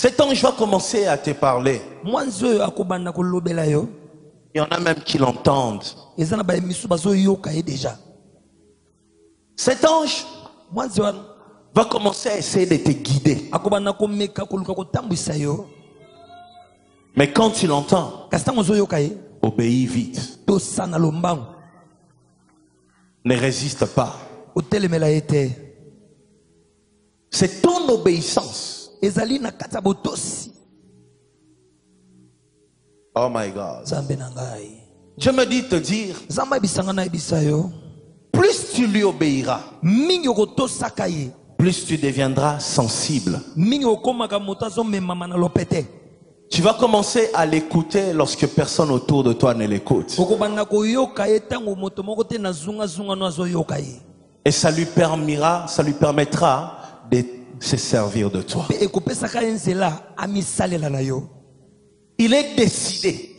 Cet ange va commencer à te parler. Il y en a même qui l'entendent. ye deja Cet ange va commencer à essayer de te guider. Mais quand ozoyoka ye obéis vite. Ne résiste pas. C'est ton obéissance. Ezali na kati ya botosi Oh my God. nzambe na ngai Je me dis te dire, nzambe ayebisanga nayebisa yo plus tu lui obéiras, mingi okotosaka ye plus tu deviendras sensible. mingi okomaka moto azomemama na lopete Tu vas commencer à l'écouter lorsque personne autour de toi ne l'écoute. na Et ça lui permettra, ça lui permettra de se servir de toi. Il est décidé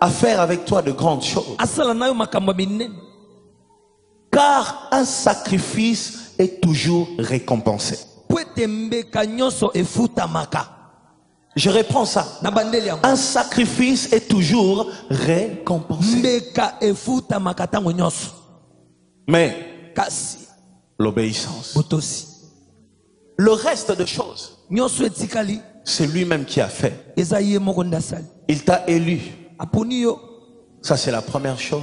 à faire avec toi de grandes choses. Car un sacrifice est toujours récompensé. efutamaka Je reprends ça. Un sacrifice est toujours récompensé. nyonso Mais l'obéissance, le reste de choses, c'est lui-même qui a fait. Il t'a élu. Ça, c'est la première chose.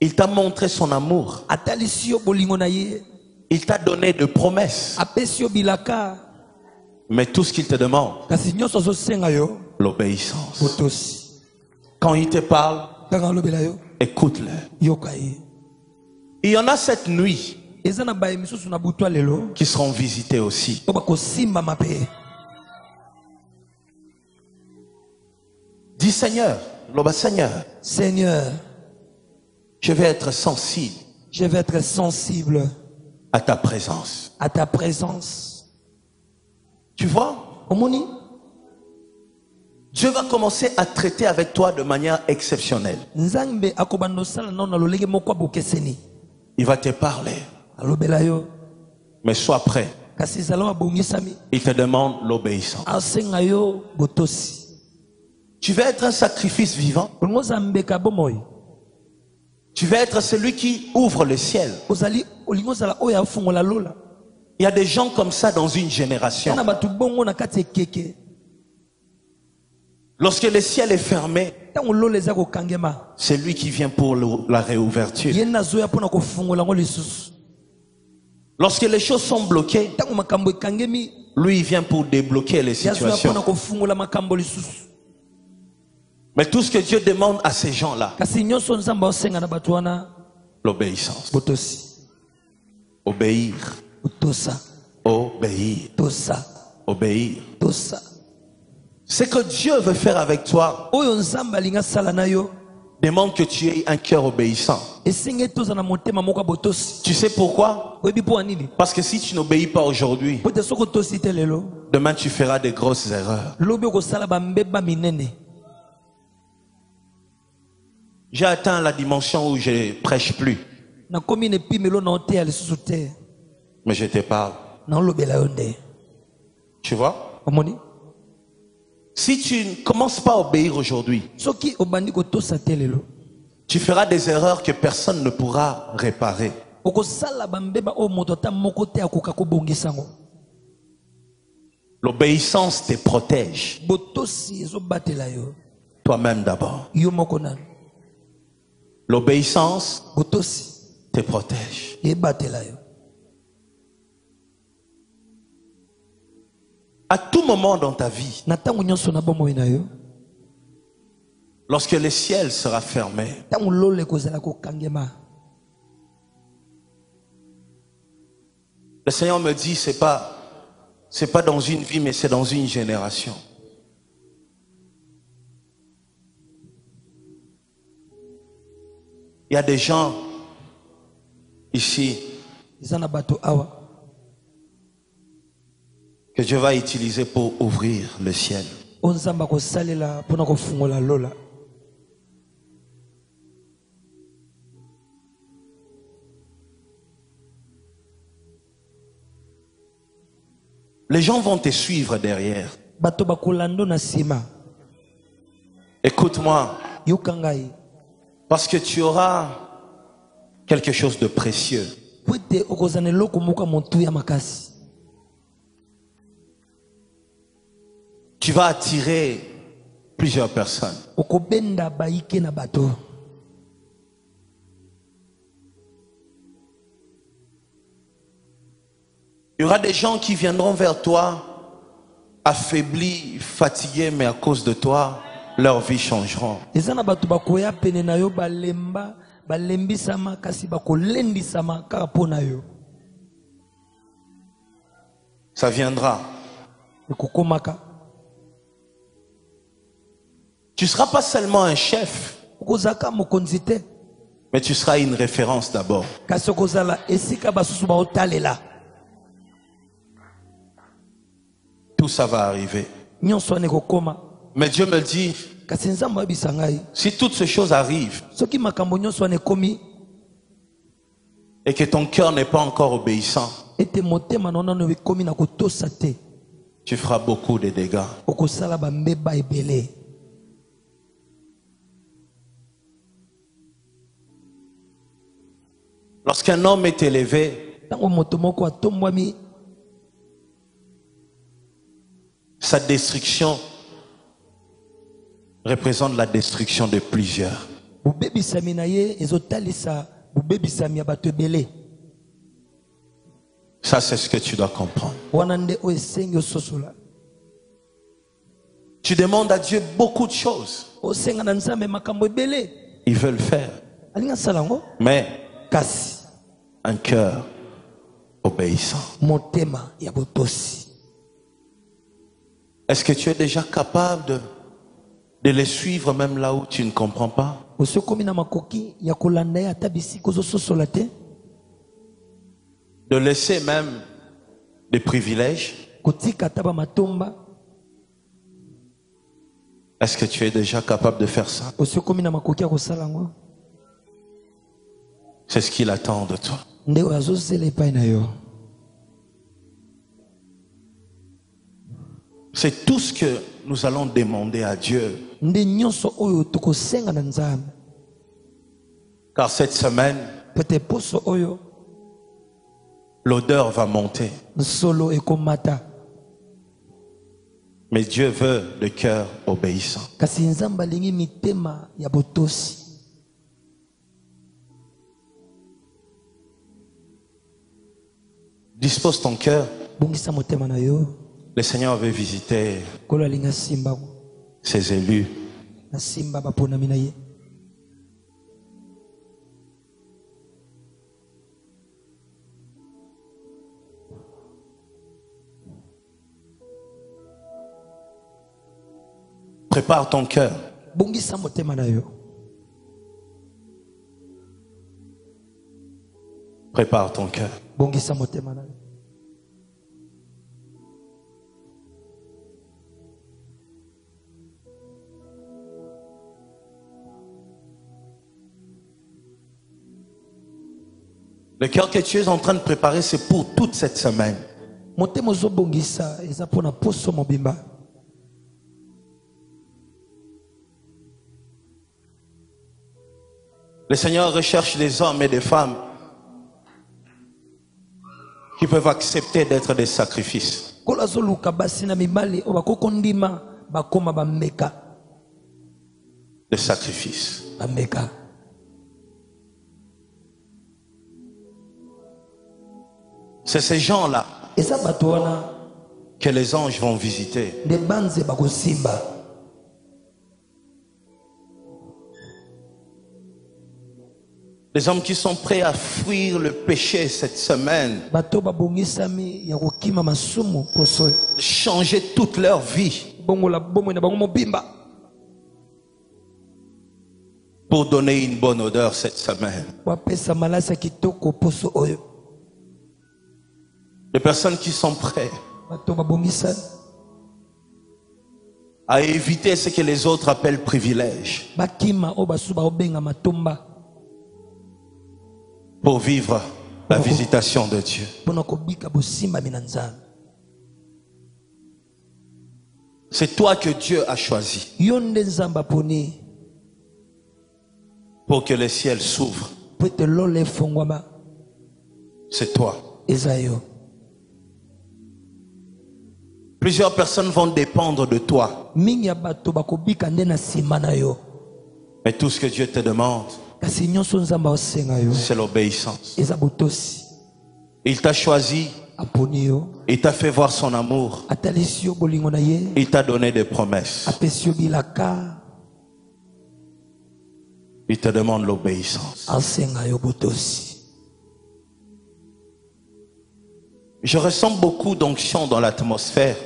Il t'a montré son amour. Il t'a donné de promesses. Mais tout ce qu'il te demande, l'obéissance. Quand il te parle, écoute-le. Il y en a cette nuit qui seront visités aussi. Dis Seigneur, loba Seigneur, seigneur je vais être sensible je vais être sensible à ta présence. à ta présence. Tu vois, omoni? Dieu va commencer à traiter avec toi de manière exceptionnelle. Il va te parler, mais sois prêt. Il te demande l'obéissance. Tu veux être un sacrifice vivant. Tu veux être celui qui ouvre le ciel. Il y a des gens comme ça dans une génération. Lorsque le ciel est fermé, c'est lui qui vient pour la réouverture. Lorsque les choses sont bloquées, lui il vient pour débloquer les situations. Mais tout ce que Dieu demande à ces gens-là, l'obéissance. Obéir, obéir, obéir. Ce que Dieu veut faire avec toi demande que tu aies un cœur obéissant. Tu sais pourquoi? Parce que si tu n'obéis pas aujourd'hui, demain tu feras des grosses erreurs. J'ai atteint la dimension où je ne prêche plus, mais je te parle. Tu vois? Si tu ne commences pas à obéir aujourd'hui, tu feras des erreurs que personne ne pourra réparer. L'obéissance te protège. Toi-même d'abord. L'obéissance te protège. À tout moment dans ta vie, lorsque le ciel sera fermé, le Seigneur me dit, c'est pas, c'est pas dans une vie, mais c'est dans une génération. Il y a des gens ici que Dieu va utiliser pour ouvrir le ciel. Les gens vont te suivre derrière. Écoute-moi, parce que tu auras quelque chose de précieux. Tu vas attirer plusieurs personnes. Il y aura des gens qui viendront vers toi affaiblis, fatigués, mais à cause de toi, leur vie changeront. eza na Tu ne seras pas seulement un chef, mais tu seras une référence d'abord. Tout ça va arriver. Mais Dieu me dit, si toutes ces choses arrivent et que ton cœur n'est pas encore obéissant, tu feras beaucoup de dégâts. Lorsqu'un homme est élevé, sa destruction représente la destruction de plusieurs. Ça, c'est ce que tu dois comprendre. Tu demandes à Dieu beaucoup de choses. osenga na nzambe makambo ebele Il veut le faire. Mais kasi un cœur obéissant. Est-ce que tu es déjà capable de, de les suivre même là où tu ne comprends pas? De laisser même des privilèges? Est-ce que tu es déjà capable de faire ça? C'est ce qu'il attend de toi. C'est tout ce que nous allons demander à Dieu. Car cette semaine, l'odeur va monter. Mais Dieu veut le cœur obéissant. Dispose ton cœur. Le Seigneur veut visiter ses élus. Prépare ton cœur. Prépare ton cœur. Le cœur que tu es en train de préparer, c'est pour toute cette semaine. Le Seigneur recherche des hommes et des femmes qui peuvent accepter d'être des sacrifices. Des sacrifices. C'est ces gens-là que les anges vont visiter. Les hommes qui sont prêts à fuir le péché cette semaine, changer toute leur vie. Pour donner une bonne odeur cette semaine. Des personnes qui sont prêtes à éviter ce que les autres appellent privilège pour vivre la visitation de Dieu. C'est toi que Dieu a choisi pour que le ciel s'ouvre. C'est toi. Plusieurs personnes vont dépendre de toi. Mais tout ce que Dieu te demande, c'est l'obéissance. Il t'a choisi, il t'a fait voir son amour, il t'a donné des promesses. Il te demande l'obéissance. Je ressens beaucoup d'onction dans l'atmosphère.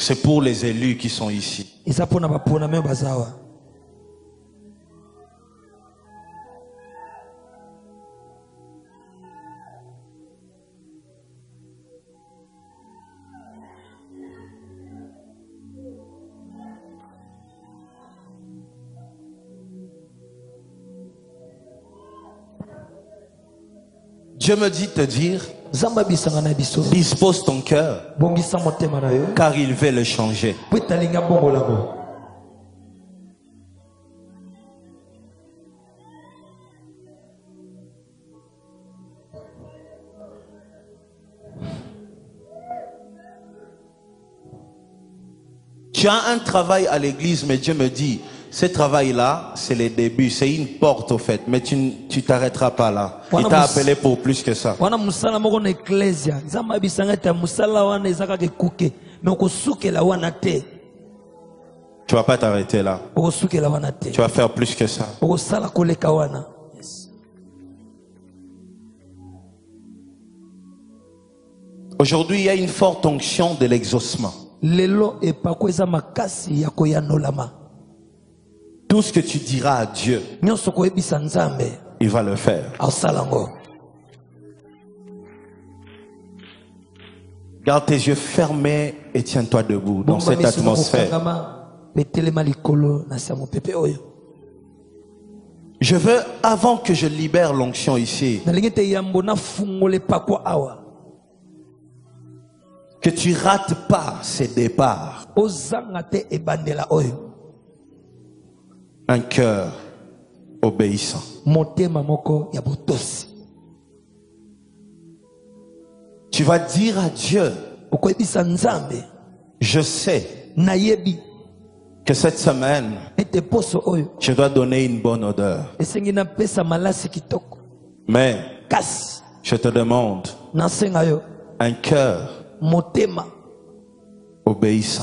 C'est pour les élus qui sont ici. Dieu me dit te dire, dispose ton cœur, car il veut le changer. Tu as un travail à l'église, mais Dieu me dit, ce travail-là, c'est le début, c'est une porte au fait, mais tu ne tu t'arrêteras pas là. Il t'a appelé pour plus que ça. Tu vas pas t'arrêter là. okosukela wana te Tu vas faire plus que ça. okosala koleka wana Yes. Aujourd'hui, il y a une forte onction de l'exaucement. Tout ce que tu diras à Dieu, il va le faire. Garde tes yeux fermés et tiens-toi debout dans cette atmosphère. Je veux, avant que je libère l'onction ici, que tu rates pas ces départs. Un cœur obéissant. Tu vas dire à Dieu, je sais que cette semaine, oyo je dois donner une bonne odeur. Mais je te demande un cœur obéissant.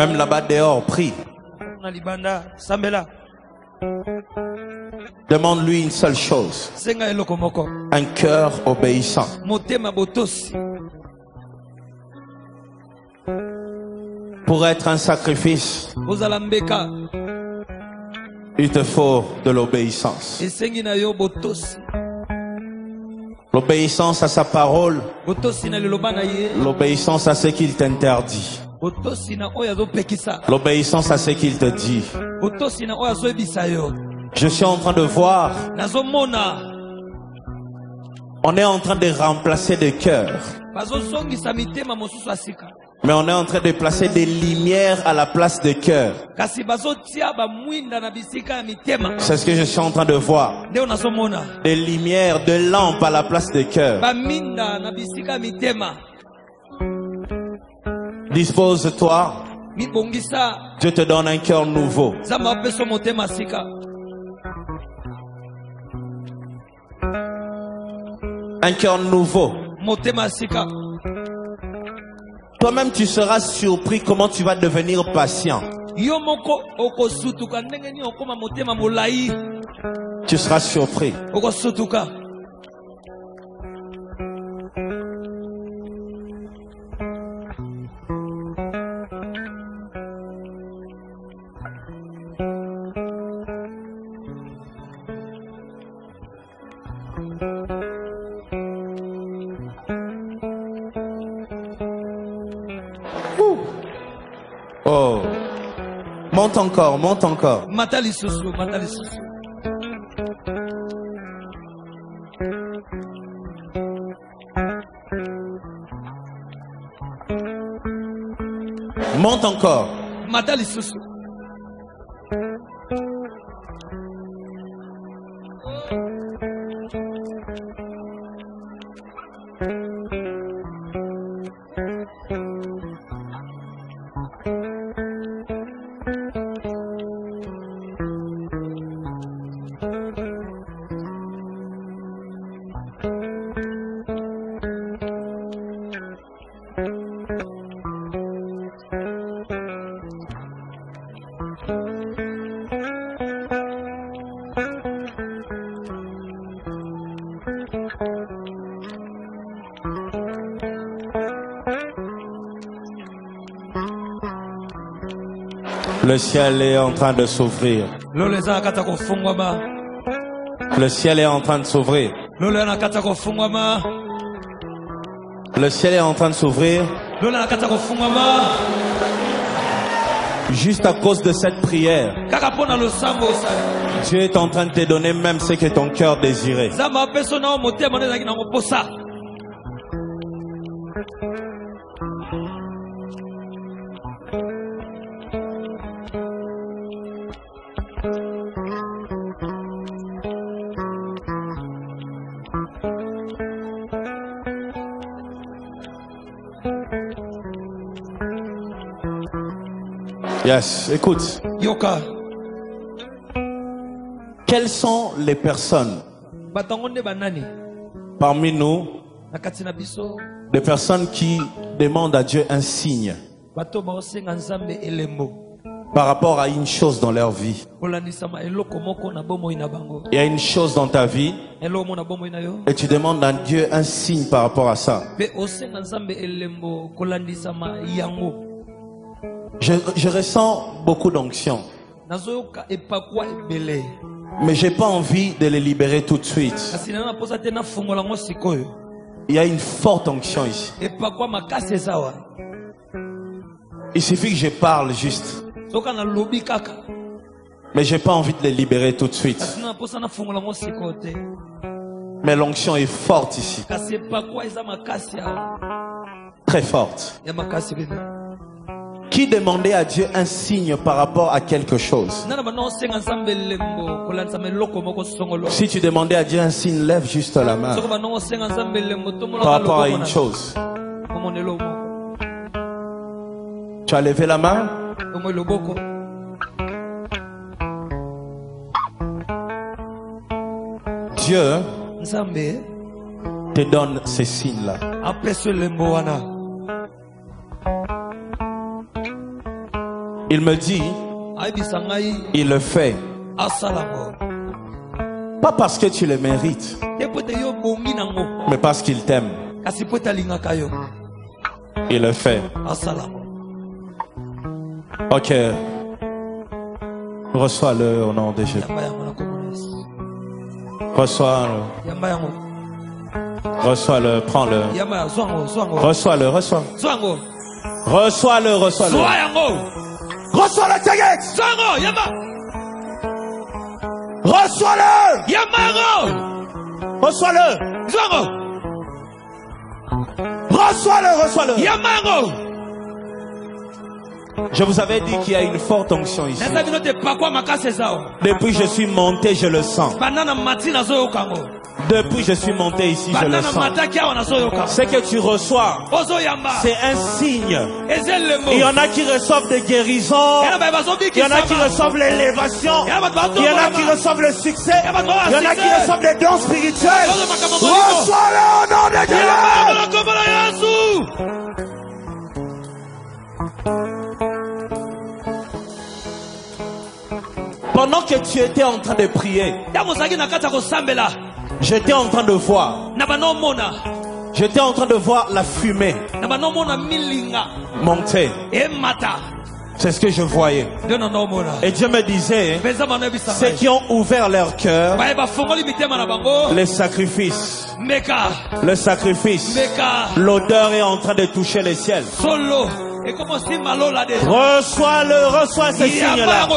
Même là-bas dehors, prie. Demande-lui une seule chose. Un cœur obéissant. Pour être un sacrifice, il te faut de l'obéissance. L'obéissance à sa parole, l'obéissance à ce qu'il t'interdit, l'obéissance à ce qu'il te dit. Je suis en train de voir, on est en train de remplacer des cœurs, mais on est en train de placer des lumières à la place des cœurs. C'est ce que je suis en train de voir. Des lumières, des lampes à la place des cœurs. Dispose-toi, Dieu te donne un cœur nouveau. Un cœur nouveau. Toi-même, tu seras surpris comment tu vas devenir patient. Tu seras surpris. Monte encore, monte encore. mata lisusu mata lisusu Monte encore. mata Le ciel est en train de s'ouvrir. Le ciel est en train de s'ouvrir. Le ciel est en train de s'ouvrir juste à cause de cette prière. Dieu est en train de te donner même ce que ton cœur désirait. Yes, écoute. yoka. Quelles sont les personnes parmi nous, des personnes qui demandent à Dieu un signe par rapport à une chose dans leur vie? Il y a une chose dans ta vie et tu demandes à Dieu un signe par rapport à ça. Je, je ressens beaucoup d'onction, mais j'ai pas envie de les libérer tout de suite. Il y a une forte onction ici. Il suffit que je parle juste, mais j'ai pas envie de les libérer tout de suite. Mais l'onction est forte ici, très forte. Qui demandait à Dieu un signe par rapport à quelque chose. Si tu demandais à Dieu un signe, lève juste la main. Par rapport à une chose. Tu as levé la main? Loboko. Dieu te donne ces signes-là. Il me dit, il le fait. Pas parce que tu le mérites, mais parce qu'il t'aime. Il le fait. Ok. Reçois-le au nom de Jésus. Reçois-le. Reçois-le. Prends-le. Reçois-le. Reçois. yango Reçois-le. Reçois-le. Reçois-le, yango yamba Reçois-le. yamba yango Reçois-le. zwa yango Reçois-le. Reçois-le. yamba yango Je vous avais dit qu'il y a une forte onction ici. Depuis je suis monté, je le sens. Depuis je suis monté ici, je le sens. Ce que tu reçois, c'est un signe. Il y en a qui reçoivent des guérisons. Il y en a qui reçoivent l'élévation. Il y en a qui reçoivent le succès. Il y en a qui reçoivent des dons spirituels. Reçois-le au nom de Dieu. Pendant que tu étais en train de prier, j'étais en train de voir. J'étais en train de voir la fumée monter. emata C'est ce que je voyais. Et Dieu me disait, yebisa ceux qui ont ouvert leur cœur, bango. les sacrifices, le sacrifice, l'odeur est en train de toucher les ciels. Reçois-le, reçois ce yamba